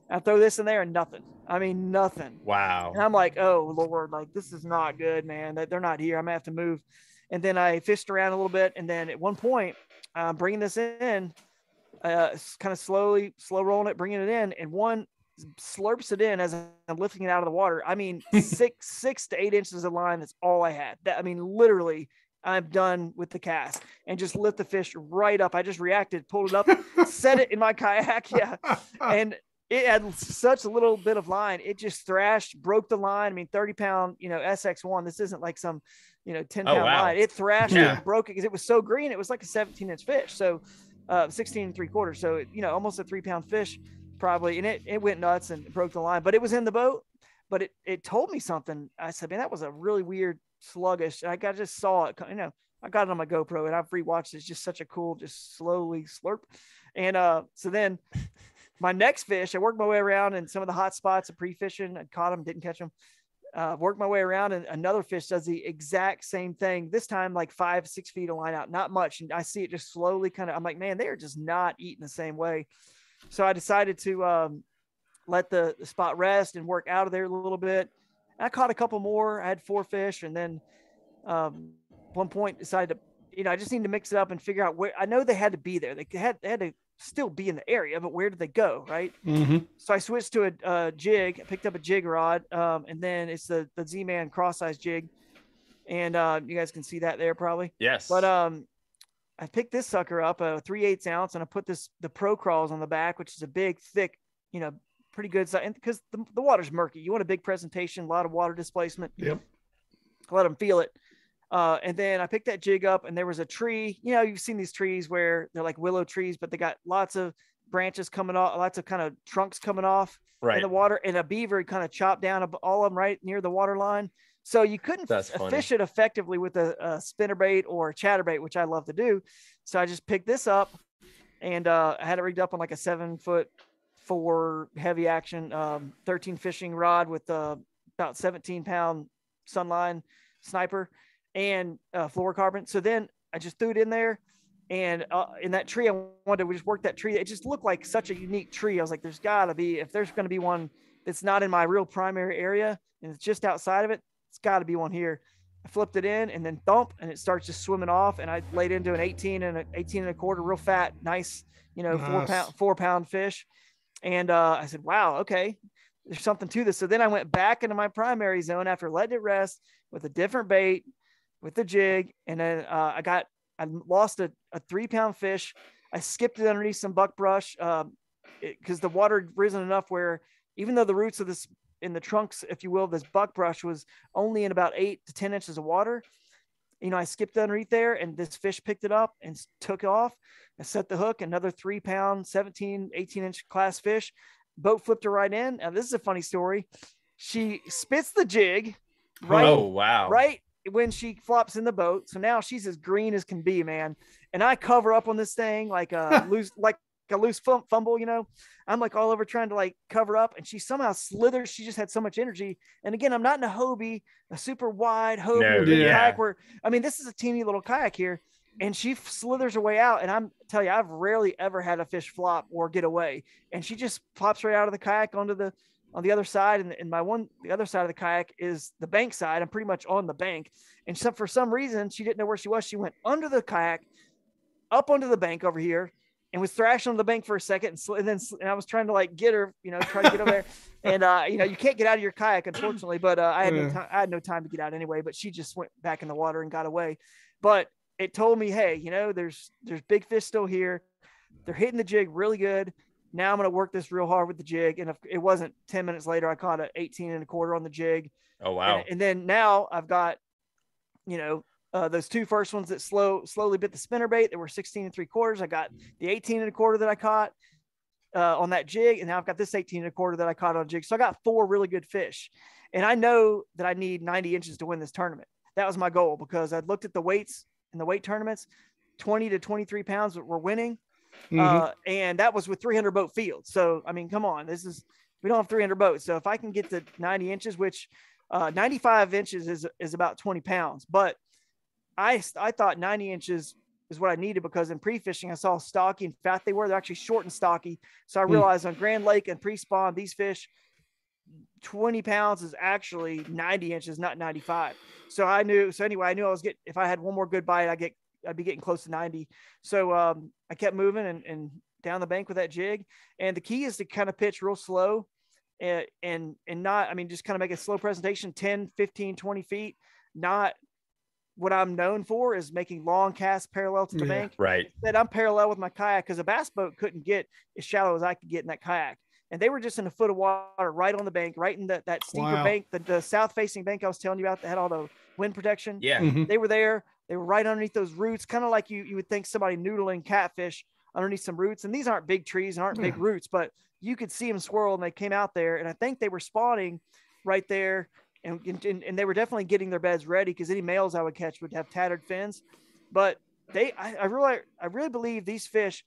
I throw this in there and nothing. I mean, nothing. Wow. And I'm like, oh Lord, like this is not good, man. That they're not here. I'm gonna have to move. And then I fished around a little bit, and then at one point, I'm bringing this in, uh, kind of slowly, slow rolling it, bringing it in, and one slurps it in as I'm lifting it out of the water. I mean, six, six to eight inches of line. That's all I had. That I mean, literally, I'm done with the cast and just lift the fish right up. I just reacted, pulled it up, set it in my kayak. Yeah, and it had such a little bit of line. It just thrashed, broke the line. I mean, 30 pound, you know, SX1. This isn't like some, you know, 10 Oh, wow. line. It thrashed Yeah. and broke it because it was so green. It was like a 17 inch fish. So, uh, 16 and three quarters. So, you know, almost a three pound fish probably. And it, it went nuts and broke the line, but it was in the boat. But it, it told me something. I said, man, that was a really weird sluggish. I got just saw it, you know, I got it on my GoPro and I've rewatched it. It's just such a cool, just slowly slurp. And uh, so then my next fish, I worked my way around in some of the hot spots of pre-fishing. I caught them, didn't catch them. Uh, worked my way around, and another fish does the exact same thing. This time, like five, six feet of line out, not much. And I see it just slowly kind of. I'm like, man, they are just not eating the same way. So I decided to um, let the, the spot rest and work out of there a little bit. I caught a couple more. I had four fish, and then um, one point decided to, you know, I just need to mix it up and figure out where. I know they had to be there. They had they had to still be in the area, but where did they go? Right. hmm So I switched to a, a jig. I picked up a jig rod, um, and then it's the the Z-Man CrossEyeZ jig, and uh, you guys can see that there probably. Yes. But um, I picked this sucker up, a three eighths ounce, and I put this the Pro Crawls on the back, which is a big, thick, you know, pretty good size. And because the, the water's murky, you want a big presentation, a lot of water displacement. Yep. Let them feel it. Uh, and then I picked that jig up, and there was a tree. You know, you've seen these trees where they're like willow trees, but they got lots of branches coming off, lots of kind of trunks coming off Right. in the water, and a beaver kind of chopped down all of them right near the water line. So you couldn't That's f- funny. fish it effectively with a, a spinnerbait or a chatterbait, which I love to do. So I just picked this up, and uh, I had it rigged up on like a seven foot four heavy action, um, 13 fishing rod with uh, about 17 pound sunline sniper and uh, fluorocarbon. So then I just threw it in there. And uh, in that tree, I wanted to just work that tree. It just looked like such a unique tree. I was like, there's got to be, if there's going to be one that's not in my real primary area and it's just outside of it, it's got to be one here. I flipped it in and then thump, and it starts just swimming off. And I laid into an 18 and an 18 and a quarter, real fat, nice, you know, four pound, four pound fish. And uh, I said, wow, okay, there's something to this. So then I went back into my primary zone after letting it rest with a different bait, with the jig, and then uh, I got I lost a, a three pound fish. I skipped it underneath some buckbrush because the water had risen enough where even though the roots of this in the trunks, if you will, this buckbrush was only in about eight to ten inches of water. You know, I skipped underneath there, and this fish picked it up and took off. I set the hook, another three pound, 17, 18 inch class fish. Boat flipped her right in. Now, this is a funny story. She spits the jig oh, right Oh wow. right when she flops in the boat. So now she's as green as can be, man. And I cover up on this thing like a loose, like a loose fum- fumble, you know. I'm like all over trying to like cover up, and she somehow slithers. She just had so much energy. And again, I'm not in a Hobie, a super wide Hobie No, yeah. kayak. Where I mean, this is a teeny little kayak here, and she slithers her way out. And I'm tell you, I've rarely ever had a fish flop or get away. And she just pops right out of the kayak onto the on the other side, and, and my one the other side of the kayak is the bank side. I'm pretty much on the bank, and so for some reason she didn't know where she was. She went under the kayak, up onto the bank over here, and was thrashing on the bank for a second, and, sl- and then sl- and I was trying to like get her, you know, try to get over there, and uh, you know, you can't get out of your kayak unfortunately, but uh, I had no time. I had no time to get out anyway. But she just went back in the water and got away. But it told me, hey, you know, there's there's big fish still here. They're hitting the jig really good. Now I'm going to work this real hard with the jig. And if it wasn't 10 minutes later, I caught a 18 and a quarter on the jig. Oh wow. And, and then now I've got, you know, uh, those two first ones that slow slowly bit the spinner bait that were 16 and three quarters. I got the 18 and a quarter that I caught uh, on that jig, and now I've got this 18 and a quarter that I caught on jig. So I got four really good fish, and I know that I need 90 inches to win this tournament. That was my goal because I looked at the weights in the weight tournaments, 20 to 23 pounds were winning, Mhm. uh, and that was with 300 boat field. So I mean, come on, this is we don't have 300 boats. So if I can get to 90 inches, which uh, 95 inches is is about 20 pounds, but I I thought 90 inches is what I needed because in pre-fishing I saw stocky and fat they were. They're actually short and stocky. So I Hmm. realized on Grand Lake and pre-spawn these fish 20 pounds is actually 90 inches, not 95. So I knew. So anyway, I knew I was getting. If I had one more good bite, I get. I'd be getting close to 90. So um, I kept moving and, and down the bank with that jig. And the key is to kind of pitch real slow, and and and not. I mean, just kind of make a slow presentation, 10, 15, 20 feet. Not what I'm known for is making long casts parallel to the Yeah. bank right. that I'm parallel with my kayak because a bass boat couldn't get as shallow as I could get in that kayak. And they were just in a foot of water right on the bank, right in that, that steeper Wow. bank, the, the south facing bank I was telling you about that had all the wind protection. Yeah. Mhm. They were there. They were right underneath those roots, kind of like you, you would think somebody noodling catfish underneath some roots. And these aren't big trees and aren't big roots, but you could see them swirl and they came out there. And I think they were spawning right there. And, and, and they were definitely getting their beds ready because any males I would catch would have tattered fins. But they, I, I really, I really believe these fish.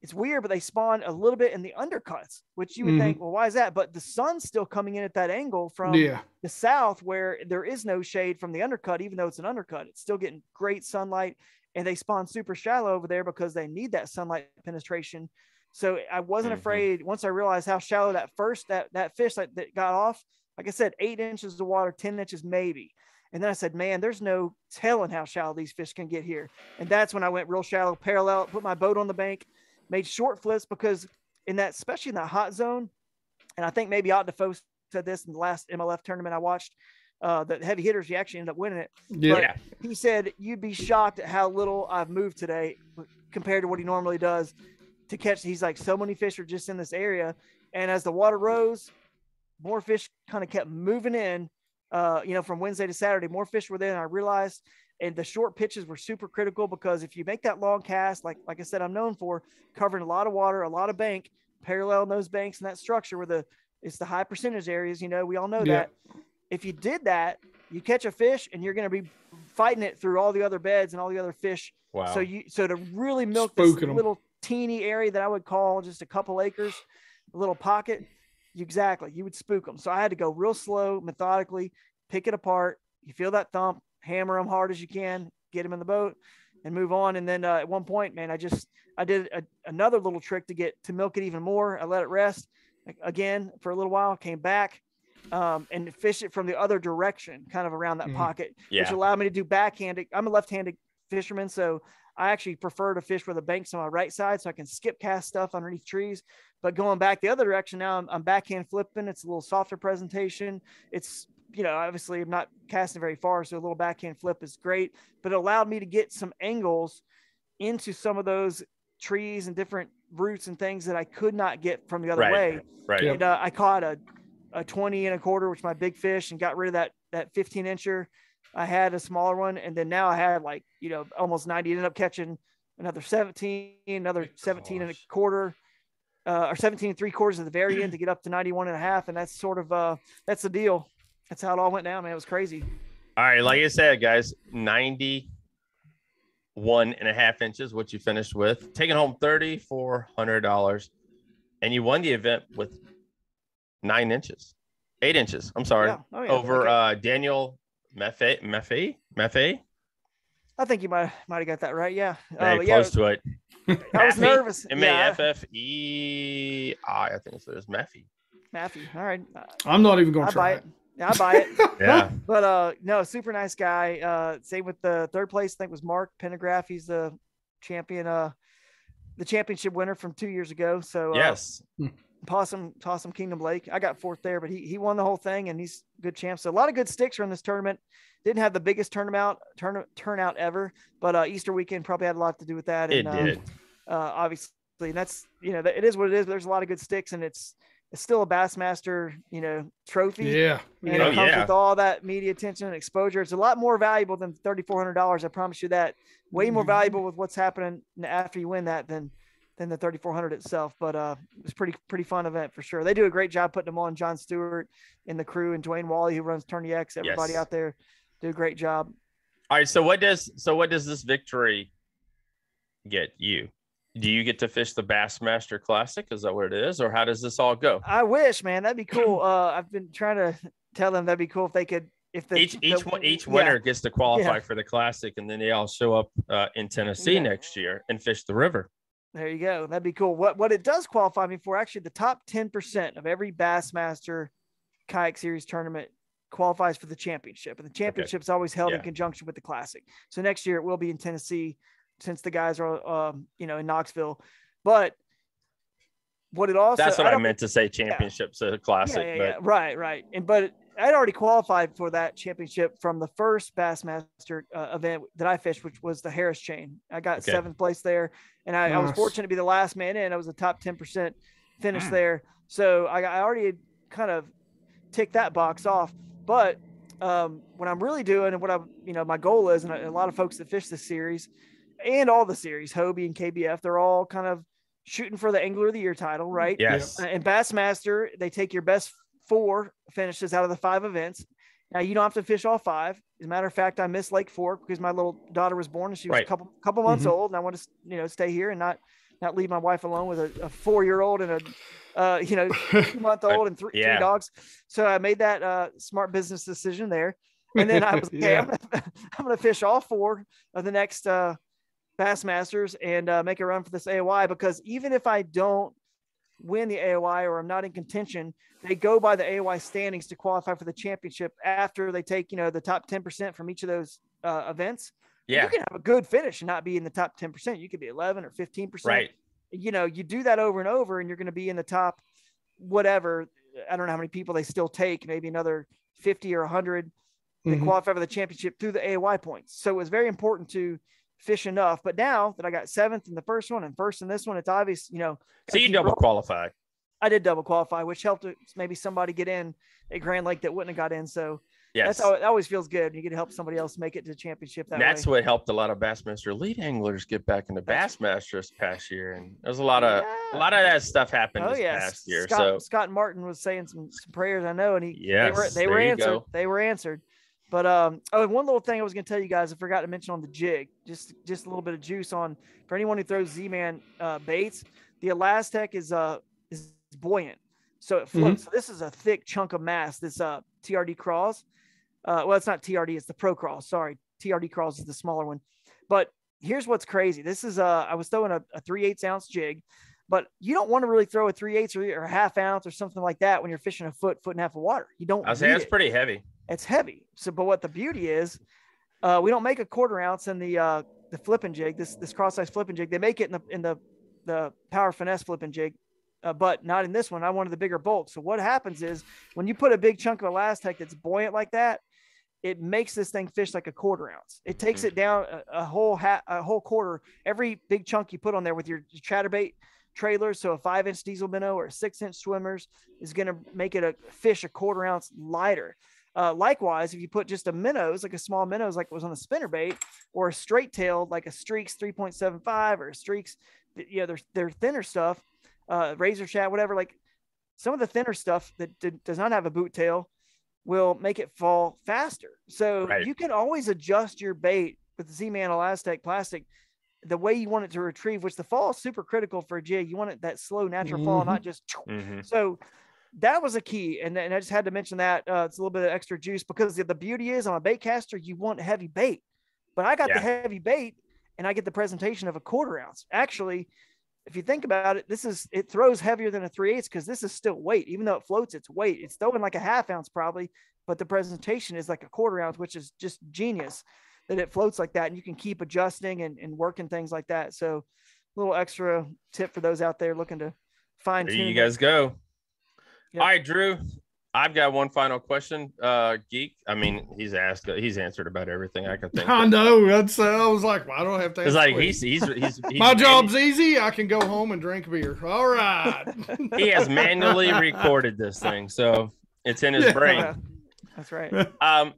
It's weird, but they spawn a little bit in the undercuts, which you would Mhm. think, well, why is that? But the sun's still coming in at that angle from yeah. the south where there is no shade from the undercut, even though it's an undercut. It's still getting great sunlight, and they spawn super shallow over there because they need that sunlight penetration. So I wasn't Mhm. afraid once I realized how shallow that first that that fish that, that got off. Like I said, eight inches of water, ten inches maybe. And then I said, man, there's no telling how shallow these fish can get here. And that's when I went real shallow, parallel, put my boat on the bank, made short flips because in that, especially in that hot zone, and I think maybe Ott Defoe said this in the last MLF tournament I watched, uh, the heavy hitters, he actually ended up winning it. Yeah. Yeah. He said, You'd be shocked at how little I've moved today compared to what he normally does to catch. He's like, So many fish are just in this area. And as the water rose, more fish kind of kept moving in, uh, you know, from Wednesday to Saturday. More fish were there than I realized. and the short pitches were super critical because if you make that long cast, like like I said, I'm known for covering a lot of water, a lot of bank, parallel those banks and that structure where the it's the high percentage areas. You know, we all know Yeah. that. If you did that, you catch a fish and you're going to be fighting it through all the other beds and all the other fish. Wow. So you so to really milk Spooking this little teeny area that I would call just a couple acres, a little pocket, exactly, you would spook them. So I had to go real slow, methodically, pick it apart. You feel that thump, hammer them hard as you can, get them in the boat, and move on. And then uh, at one point, man, I just I did a, another little trick to get to milk it even more. I let it rest again for a little while, came back. Um, and fish it from the other direction, kind of around that Mhm. pocket, which allowed me to do backhanded. I'm a left-handed fisherman, so I actually prefer to fish where the bank's on my right side, so I can skip cast stuff underneath trees. But going back the other direction now, I'm, I'm backhand flipping. It's a little softer presentation. It's you know obviously I'm not casting very far, so a little backhand flip is great. But it allowed me to get some angles into some of those trees and different roots and things that I could not get from the other Right. way Right. And uh, I caught a, a 20 and a quarter, which my big fish, and got rid of that that 15 incher. I had a smaller one, and then now I had like you know almost 90. Ended up catching another 17, another 17 and a quarter, uh, or 17 and three quarters at the very end to get up to 91 and a half, and that's sort of uh that's the deal. That's how it all went down, man. It was crazy. All right. Like I said, guys, 91 and a half inches, what you finished with, taking home $3,400. And you won the event with nine inches, eight inches. I'm sorry. Yeah. Oh, yeah. Over Okay. uh, Daniel Meffe, Meffe, Meffe. I think you might might have got that right. Yeah. Uh, Very but yeah, close to it. I was nervous. M A Yeah, F F E I. I think it was Meffy. Matthew. All right. Uh, I'm not even going I to buy try it. Yeah, I buy it. Yeah. But uh no, super nice guy. Uh same with the third place, I think was Mark Pendergraph. He's the champion, uh the championship winner from two years ago. So uh, yes. Possum Possum Kingdom Lake. I got fourth there, but he he won the whole thing and he's a good champ. So a lot of good sticks are in this tournament. Didn't have the biggest turnabout turn turnout ever, but uh Easter weekend probably had a lot to do with that. It and, um, did. uh, obviously. And that's you know it is what it is. But there's a lot of good sticks, and it's it's still a Bassmaster you know trophy. Yeah. And. Oh, it comes yeah. with all that media attention and exposure. It's a lot more valuable than thirty four hundred dollars. I promise you that. Way more Mhm. valuable with what's happening after you win that than than the thirty four hundred itself. But uh, it was pretty pretty fun event for sure. They do a great job putting them on. John Stewart and the crew and Dwayne Wally who runs Tourney X. Everybody Yes. out there do a great job. All right. So what does so what does this victory get you? Do you get to fish the Bassmaster Classic? Is that what it is, or how does this all go? I wish, man, that'd be cool. Uh, I've been trying to tell them that'd be cool if they could. If the each each the- one each yeah. winner gets to qualify Yeah. for the classic, and then they all show up uh, in Tennessee Yeah. next year and fish the river. There you go. That'd be cool. What what it does qualify me for actually the top 10% of every Bassmaster kayak series tournament qualifies for the championship. And the championship's always held in conjunction with the classic. So next year it will be in Tennessee since the guys are um, you know, in Knoxville. But what it also That's what I, don't- meant to say. Championships a classic, yeah, yeah, yeah. right, right. And but I'd already qualified for that championship from the first Bassmaster uh, event that I fished, which was the Harris Chain. I got Okay. seventh place there, and I, I was fortunate to be the last man in. I was a top ten percent finish Mm. there, so I, I already had kind of ticked that box off. But um, what I'm really doing, and what I'm, you know, my goal is, and a, a lot of folks that fish this series, and all the series, Hobie and KBF, they're all kind of shooting for the Angler of the Year title, right? yes, Uh, And Bassmaster, they take your best four finishes out of the five events. Now you don't have to fish all five. As a matter of fact, I missed Lake Fork because my little daughter was born and she was Right. a couple couple months Mhm. old, and I want to you know stay here and not not leave my wife alone with a, a four year old and a uh, you know two month old and three, Yeah. three dogs. So I made that uh, smart business decision there, and then I was okay. I'm, gonna, I'm gonna fish all four of the next uh, Bassmasters and uh, make a run for this AOY because even if I don't win the AOY or I'm not in contention, they go by the AOY standings to qualify for the championship after they take, you know, the top 10% from each of those uh, events. yeah, You can have a good finish and not be in the top 10%. You could be 11 or 15%. right. You know, you do that over and over and you're going to be in the top, whatever. I don't know how many people they still take, maybe another 50 or 100 that Mhm. qualify for the championship through the AOY points. So it was very important to fish enough. But now that I got seventh in the first one and first in this one, it's obvious, you know. So you double rolling. qualify. I did double qualify, which helped maybe somebody get in at Grand Lake that wouldn't have got in. So Yes. That's it always feels good. You get to help somebody else make it to the championship. That that's way. what helped a lot of Bassmaster Elite anglers get back into Bassmaster this past year, and there's a lot of a lot of that stuff happened Oh this yeah, past year. Scott, so Scott Martin was saying some, some prayers. I know, and he yes, they were they were answered. They were answered. But um, oh, and one little thing I was going to tell you guys, I forgot to mention on the jig, just just a little bit of juice on for anyone who throws Z-Man uh, baits. The ElaZtech is uh is buoyant, so it floats. So this is a thick chunk of mass. This uh TRD CrawZ. Uh, well, it's not TRD, it's the Pro Crawl. Sorry, TRD CrawZ is the smaller one. But here's what's crazy. This is uh I was throwing a, a three eighths ounce jig, but you don't want to really throw a three eighths or, or a half ounce or something like that when you're fishing a foot, foot and a half of water. You don't. I was saying it's it pretty heavy. It's heavy. So, but what the beauty is, uh, we don't make a quarter ounce in the uh, the flipping jig. This this CrossEyeZ flipping jig. They make it in the in the the power finesse flipping jig, uh, but not in this one. I wanted the bigger bulk. So what happens is when you put a big chunk of ElaZtech that's buoyant like that, it makes this thing fish like a quarter ounce. It takes Mhm. it down a, a whole hat, a whole quarter. Every big chunk you put on there with your chatterbait trailers, so a five inch diesel minnow or a six inch swimmers is going to make it a fish a quarter ounce lighter. Uh, likewise, if you put just a minnows, like a small minnows, like it was on a spinner bait, or a straight tailed, like a streaks 3.75 or a streaks, you know, they're, they're thinner stuff, uh, razor chat, whatever. Like some of the thinner stuff that did, does not have a boot tail will make it fall faster. So Right. you can always adjust your bait with the Z-Man ElaZtech plastic the way you want it to retrieve, which the fall is super critical for a jig. You want it that slow, natural fall, Mhm. not just Mhm. so that was a key. And, and I just had to mention that uh, it's a little bit of extra juice because the, the beauty is on a bait caster, you want heavy bait, but I got the heavy bait and I get the presentation of a quarter ounce. Actually, if you think about it, this is, it throws heavier than a three eighths because this is still weight. Even though it floats, it's weight. It's throwing like a half ounce probably, but the presentation is like a quarter ounce, which is just genius that it floats like that. And you can keep adjusting and, and working things like that. So a little extra tip for those out there looking to fine There tune. you guys go. Yep. All right, Drew. I've got one final question. Uh, geek. I mean, he's asked. He's answered about everything I can think. I of. know. That's. Uh, I was like, well, I don't have to. It's like he's he's he's, he's My job's easy. I can go home and drink beer. All right. he has manually recorded this thing, so it's in his Yeah. brain. That's right. Um,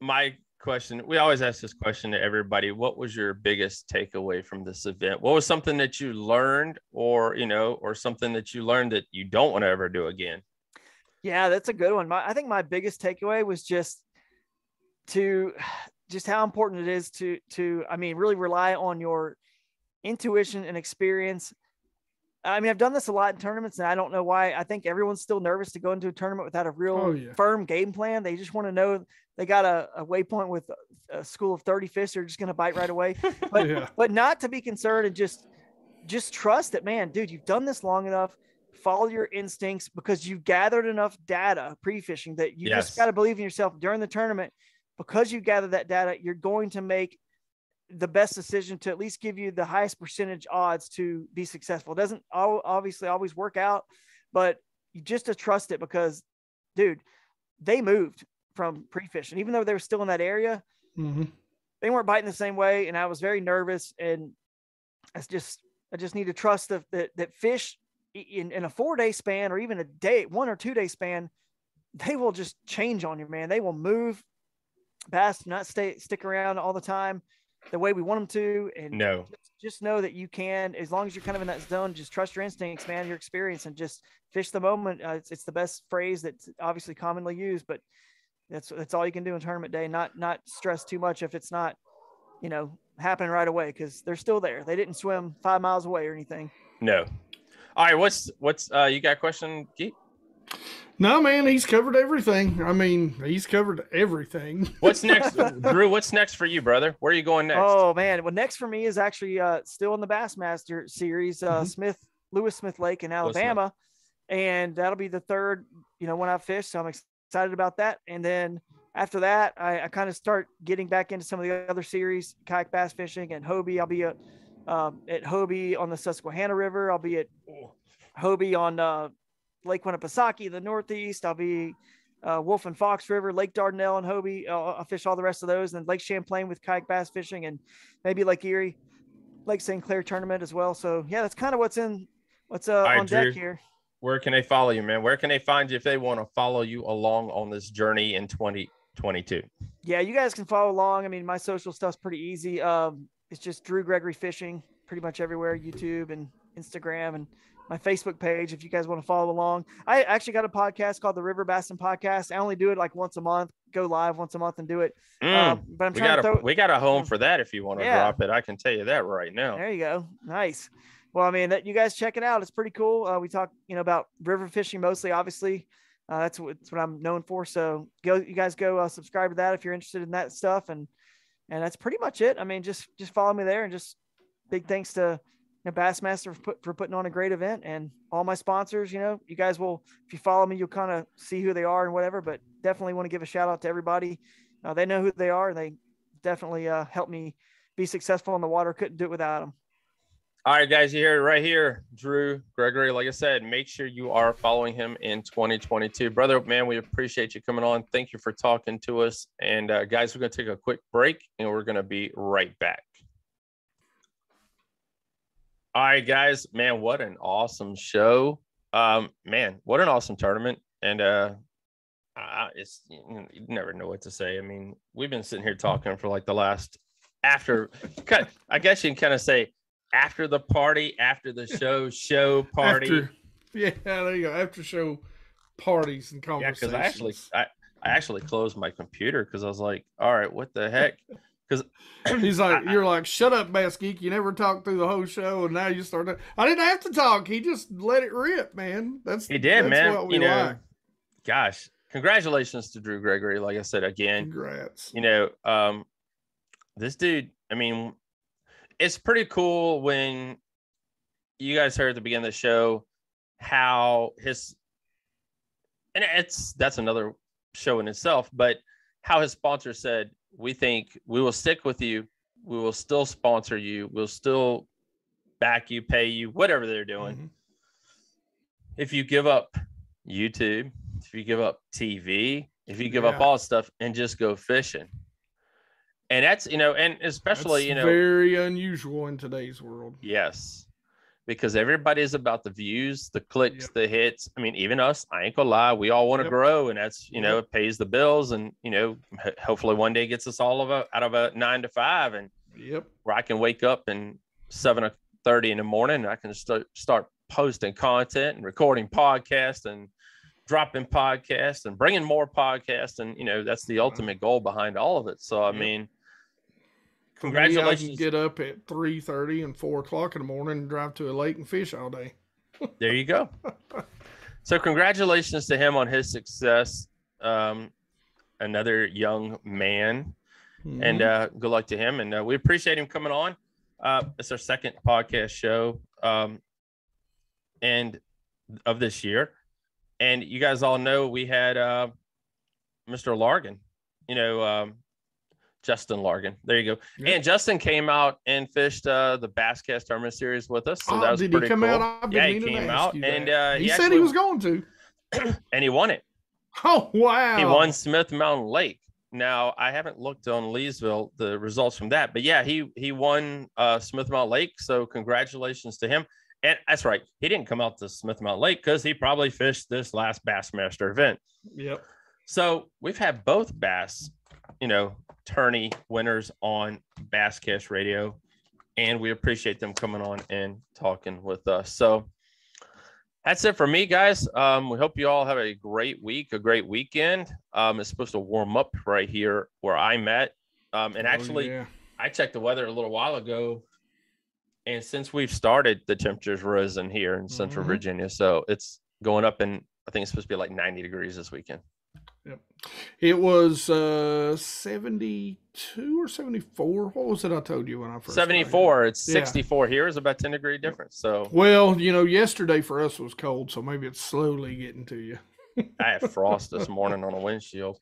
my question. We always ask this question to everybody. What was your biggest takeaway from this event? What was something that you learned, or you know, or something that you learned that you don't want to ever do again? Yeah, that's a good one. My, I think my biggest takeaway was just to just how important it is to to I mean really rely on your intuition and experience. I mean, I've done this a lot in tournaments, and I don't know why. I think everyone's still nervous to go into a tournament without a real Oh, yeah. firm game plan. They just want to know they got a, a waypoint with a, school of 30 fish. They're just going to bite right away. But yeah. but not to be concerned and just just trust that man dude you've done this long enough follow your instincts because you've gathered enough data pre-fishing that you Yes. just got to believe in yourself during the tournament because you gather that data you're going to make the best decision to at least give you the highest percentage odds to be successful it doesn't obviously always work out but you just to trust it because dude they moved from pre-fishing even though they were still in that area Mhm. they weren't biting the same way and i was very nervous and i just i just need to trust that that, that fish in, in a four day span or even a day one or two day span they will just change on you man. They will move do not stay stick around all the time the way we want them to. And No. just, just know that you can as long as you're kind of in that zone just trust your instincts man your experience and just fish the moment. Uh, it's, it's the best phrase that's obviously commonly used but that's that's all you can do in tournament day. Not not stress too much if it's not you know happening right away because they're still there. They didn't swim five miles away or anything. No. All right. What's what's uh you got a question, Keith? No, man, he's covered everything. I mean, he's covered everything. What's next, Drew? What's next for you, brother? Where are you going next? oh man well next for me is actually uh still in the bassmaster series uh Mhm. smith lewis smith lake in alabama and that'll be the third you know when i fish so i'm excited about that and then after that i, I kind of start getting back into some of the other series kayak bass fishing and hobie i'll be at um, at hobie on the susquehanna river i'll be at hobie on uh, lake winnipesaukee in the northeast i'll be uh, wolf and fox river lake dardanelle and hobie I'll, I'll fish all the rest of those and lake champlain with kayak bass fishing and maybe lake erie lake st clair tournament as well so yeah that's kind of what's in what's uh, right, on deck here Where can they follow you, man? Where can they find you if they want to follow you along on this journey in 20 22. Yeah, you guys can follow along. I mean, my social stuff's pretty easy. Um, it's just Drew Gregory Fishing, pretty much everywhere, YouTube and Instagram and my Facebook page. If you guys want to follow along, I actually got a podcast called the River Bassin Podcast. I only do it like once a month, go live once a month and do it. Mm, Um, but I'm we trying got to a we got a home for that if you want to Yeah. drop it. I can tell you that right now. There you go. Nice. Well, I mean, that you guys check it out. It's pretty cool. Uh, we talk, you know, about river fishing mostly. Obviously, uh, that's what that's what I'm known for. So go, you guys go uh, subscribe to that if you're interested in that stuff, and and that's pretty much it. I mean, just just follow me there, and just big thanks to you know, Bassmaster for, put, for putting on a great event, and all my sponsors. You know, you guys will if you follow me, you'll kind of see who they are and whatever. But definitely want to give a shout out to everybody. Uh, they know who they are, and they definitely uh, helped me be successful in the water. Couldn't do it without them. All right, guys, you hear it right here. Drew Gregory, like I said, make sure you are following him in 2022. Brother, man, we appreciate you coming on. Thank you for talking to us. And uh, guys, we're going to take a quick break and we're going to be right back. All right, guys, man, what an awesome show. Um, man, what an awesome tournament. And uh, uh, it's you never know what to say. I mean, we've been sitting here talking for like the last after, I guess you can kind of say after the party, after the show, show party. After, yeah, there you go. After show parties and conversations. yeah, because I actually, I, I actually closed my computer because I was like, all right, what the heck? Because He's like, you're like, shut up, Bass Geek. You never talked through the whole show, and now you started. I didn't have to talk. He just let it rip, man. That's he did, that's man. What we You know, like. gosh, congratulations to Drew Gregory. Like I said again, Congrats. you know, um, this dude, I mean, it's pretty cool when you guys heard at the beginning of the show how his, and it's that's another show in itself, but how his sponsor said, We think we will stick with you, we will still sponsor you, we'll still back you, pay you, whatever they're doing Mhm. if you give up YouTube, if you give up TV, if you give up all stuff and just go fishing. And that's, you know, and especially, That's you know, very unusual in today's world. yes, because everybody's about the views, the clicks, Yep. the hits. I mean, even us, I ain't gonna lie, we all want to Yep. grow, and that's, you know, Yep. it pays the bills and, you know, hopefully one day gets us all of a, out of a nine to five and Yep. where I can wake up and seven thirty in the morning and I can start start posting content and recording podcasts and dropping podcasts and bringing more podcasts and you know that's the ultimate goal behind all of it. So I mean, Me, I can congratulations! get up at three thirty and four o'clock in the morning and drive to a lake and fish all day. There you go. so congratulations to him on his success. Um, another young man and Mhm. uh, good luck to him. And uh, we appreciate him coming on. Uh, it's our second podcast show, um, and of this year. And you guys all know we had uh, Mr. Largan, you know, um, Justin Largan. There you go. Yep. And Justin came out and fished uh, the Basscast Tournament Series with us. So Oh, that was did pretty he come cool. out? I've been Yeah, he came out and uh, he, he, said actually, he was going to. and he won it. Oh wow! He won Smith Mountain Lake. Now I haven't looked on Leesville the results from that, but yeah, he he won uh, Smith Mountain Lake. So congratulations to him. And that's right, he didn't come out to Smith Mountain Lake because he probably fished this last Bassmaster event. Yep. So we've had both bass, you know, tourney winners on Basscast Radio, and we appreciate them coming on and talking with us. So that's it for me, guys. Um, we hope you all have a great week, a great weekend. Um, it's supposed to warm up right here where I'm at. Um, and Oh, actually, yeah. I checked the weather a little while ago, and since we've started, the temperature's risen here in Central Mhm. Virginia. So it's going up, and I think it's supposed to be like 90 degrees this weekend. It was uh seventy-two or seventy-four. What was it I told you when I first? 74. It's Yeah. 64 here. Is about 10 degree difference. So Well, you know, yesterday for us was cold, so maybe it's slowly getting to you. I had frost this morning on a windshield.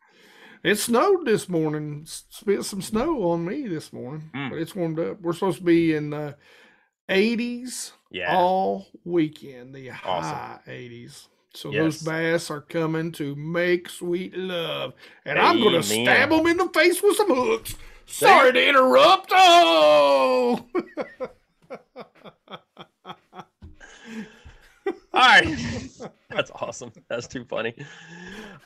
It snowed this morning. s- Spit some snow on me this morning, Mm. but it's warmed up. We're supposed to be in the 80s Yeah. all weekend, the Awesome. high 80s. So Yes. those bass are coming to make sweet love, and I'm going to stab them in the face with some hooks. Sorry to interrupt. Oh, All right. That's awesome. That's too funny.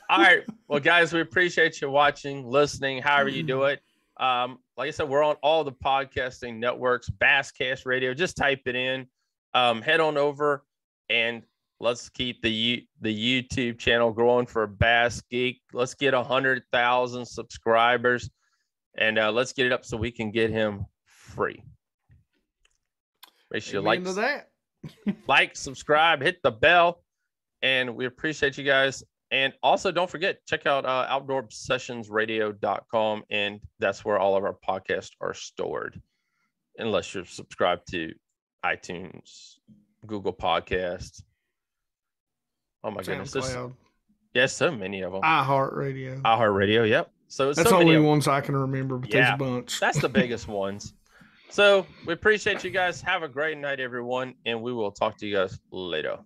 All right. Well, guys, we appreciate you watching, listening, however you do it. Um, like I said, we're on all the podcasting networks, Basscast Radio. Just type it in. Um, head on over and let's keep the the YouTube channel growing for Bass Geek. Let's get a hundred thousand subscribers, and uh, let's get it up so we can get him free. Make sure you like, that. like, subscribe, hit the bell, and we appreciate you guys. And also, don't forget, check out uh, outdoorobsessionsradio.com, and that's where all of our podcasts are stored, unless you're subscribed to iTunes, Google Podcasts. Oh my goodness, there's yes, so many of them. iHeartRadio. iHeartRadio, yep. So it's That's so the only ones I can remember, but Yeah. there's a bunch. That's the biggest ones. So we appreciate you guys. Have a great night, everyone, and we will talk to you guys later.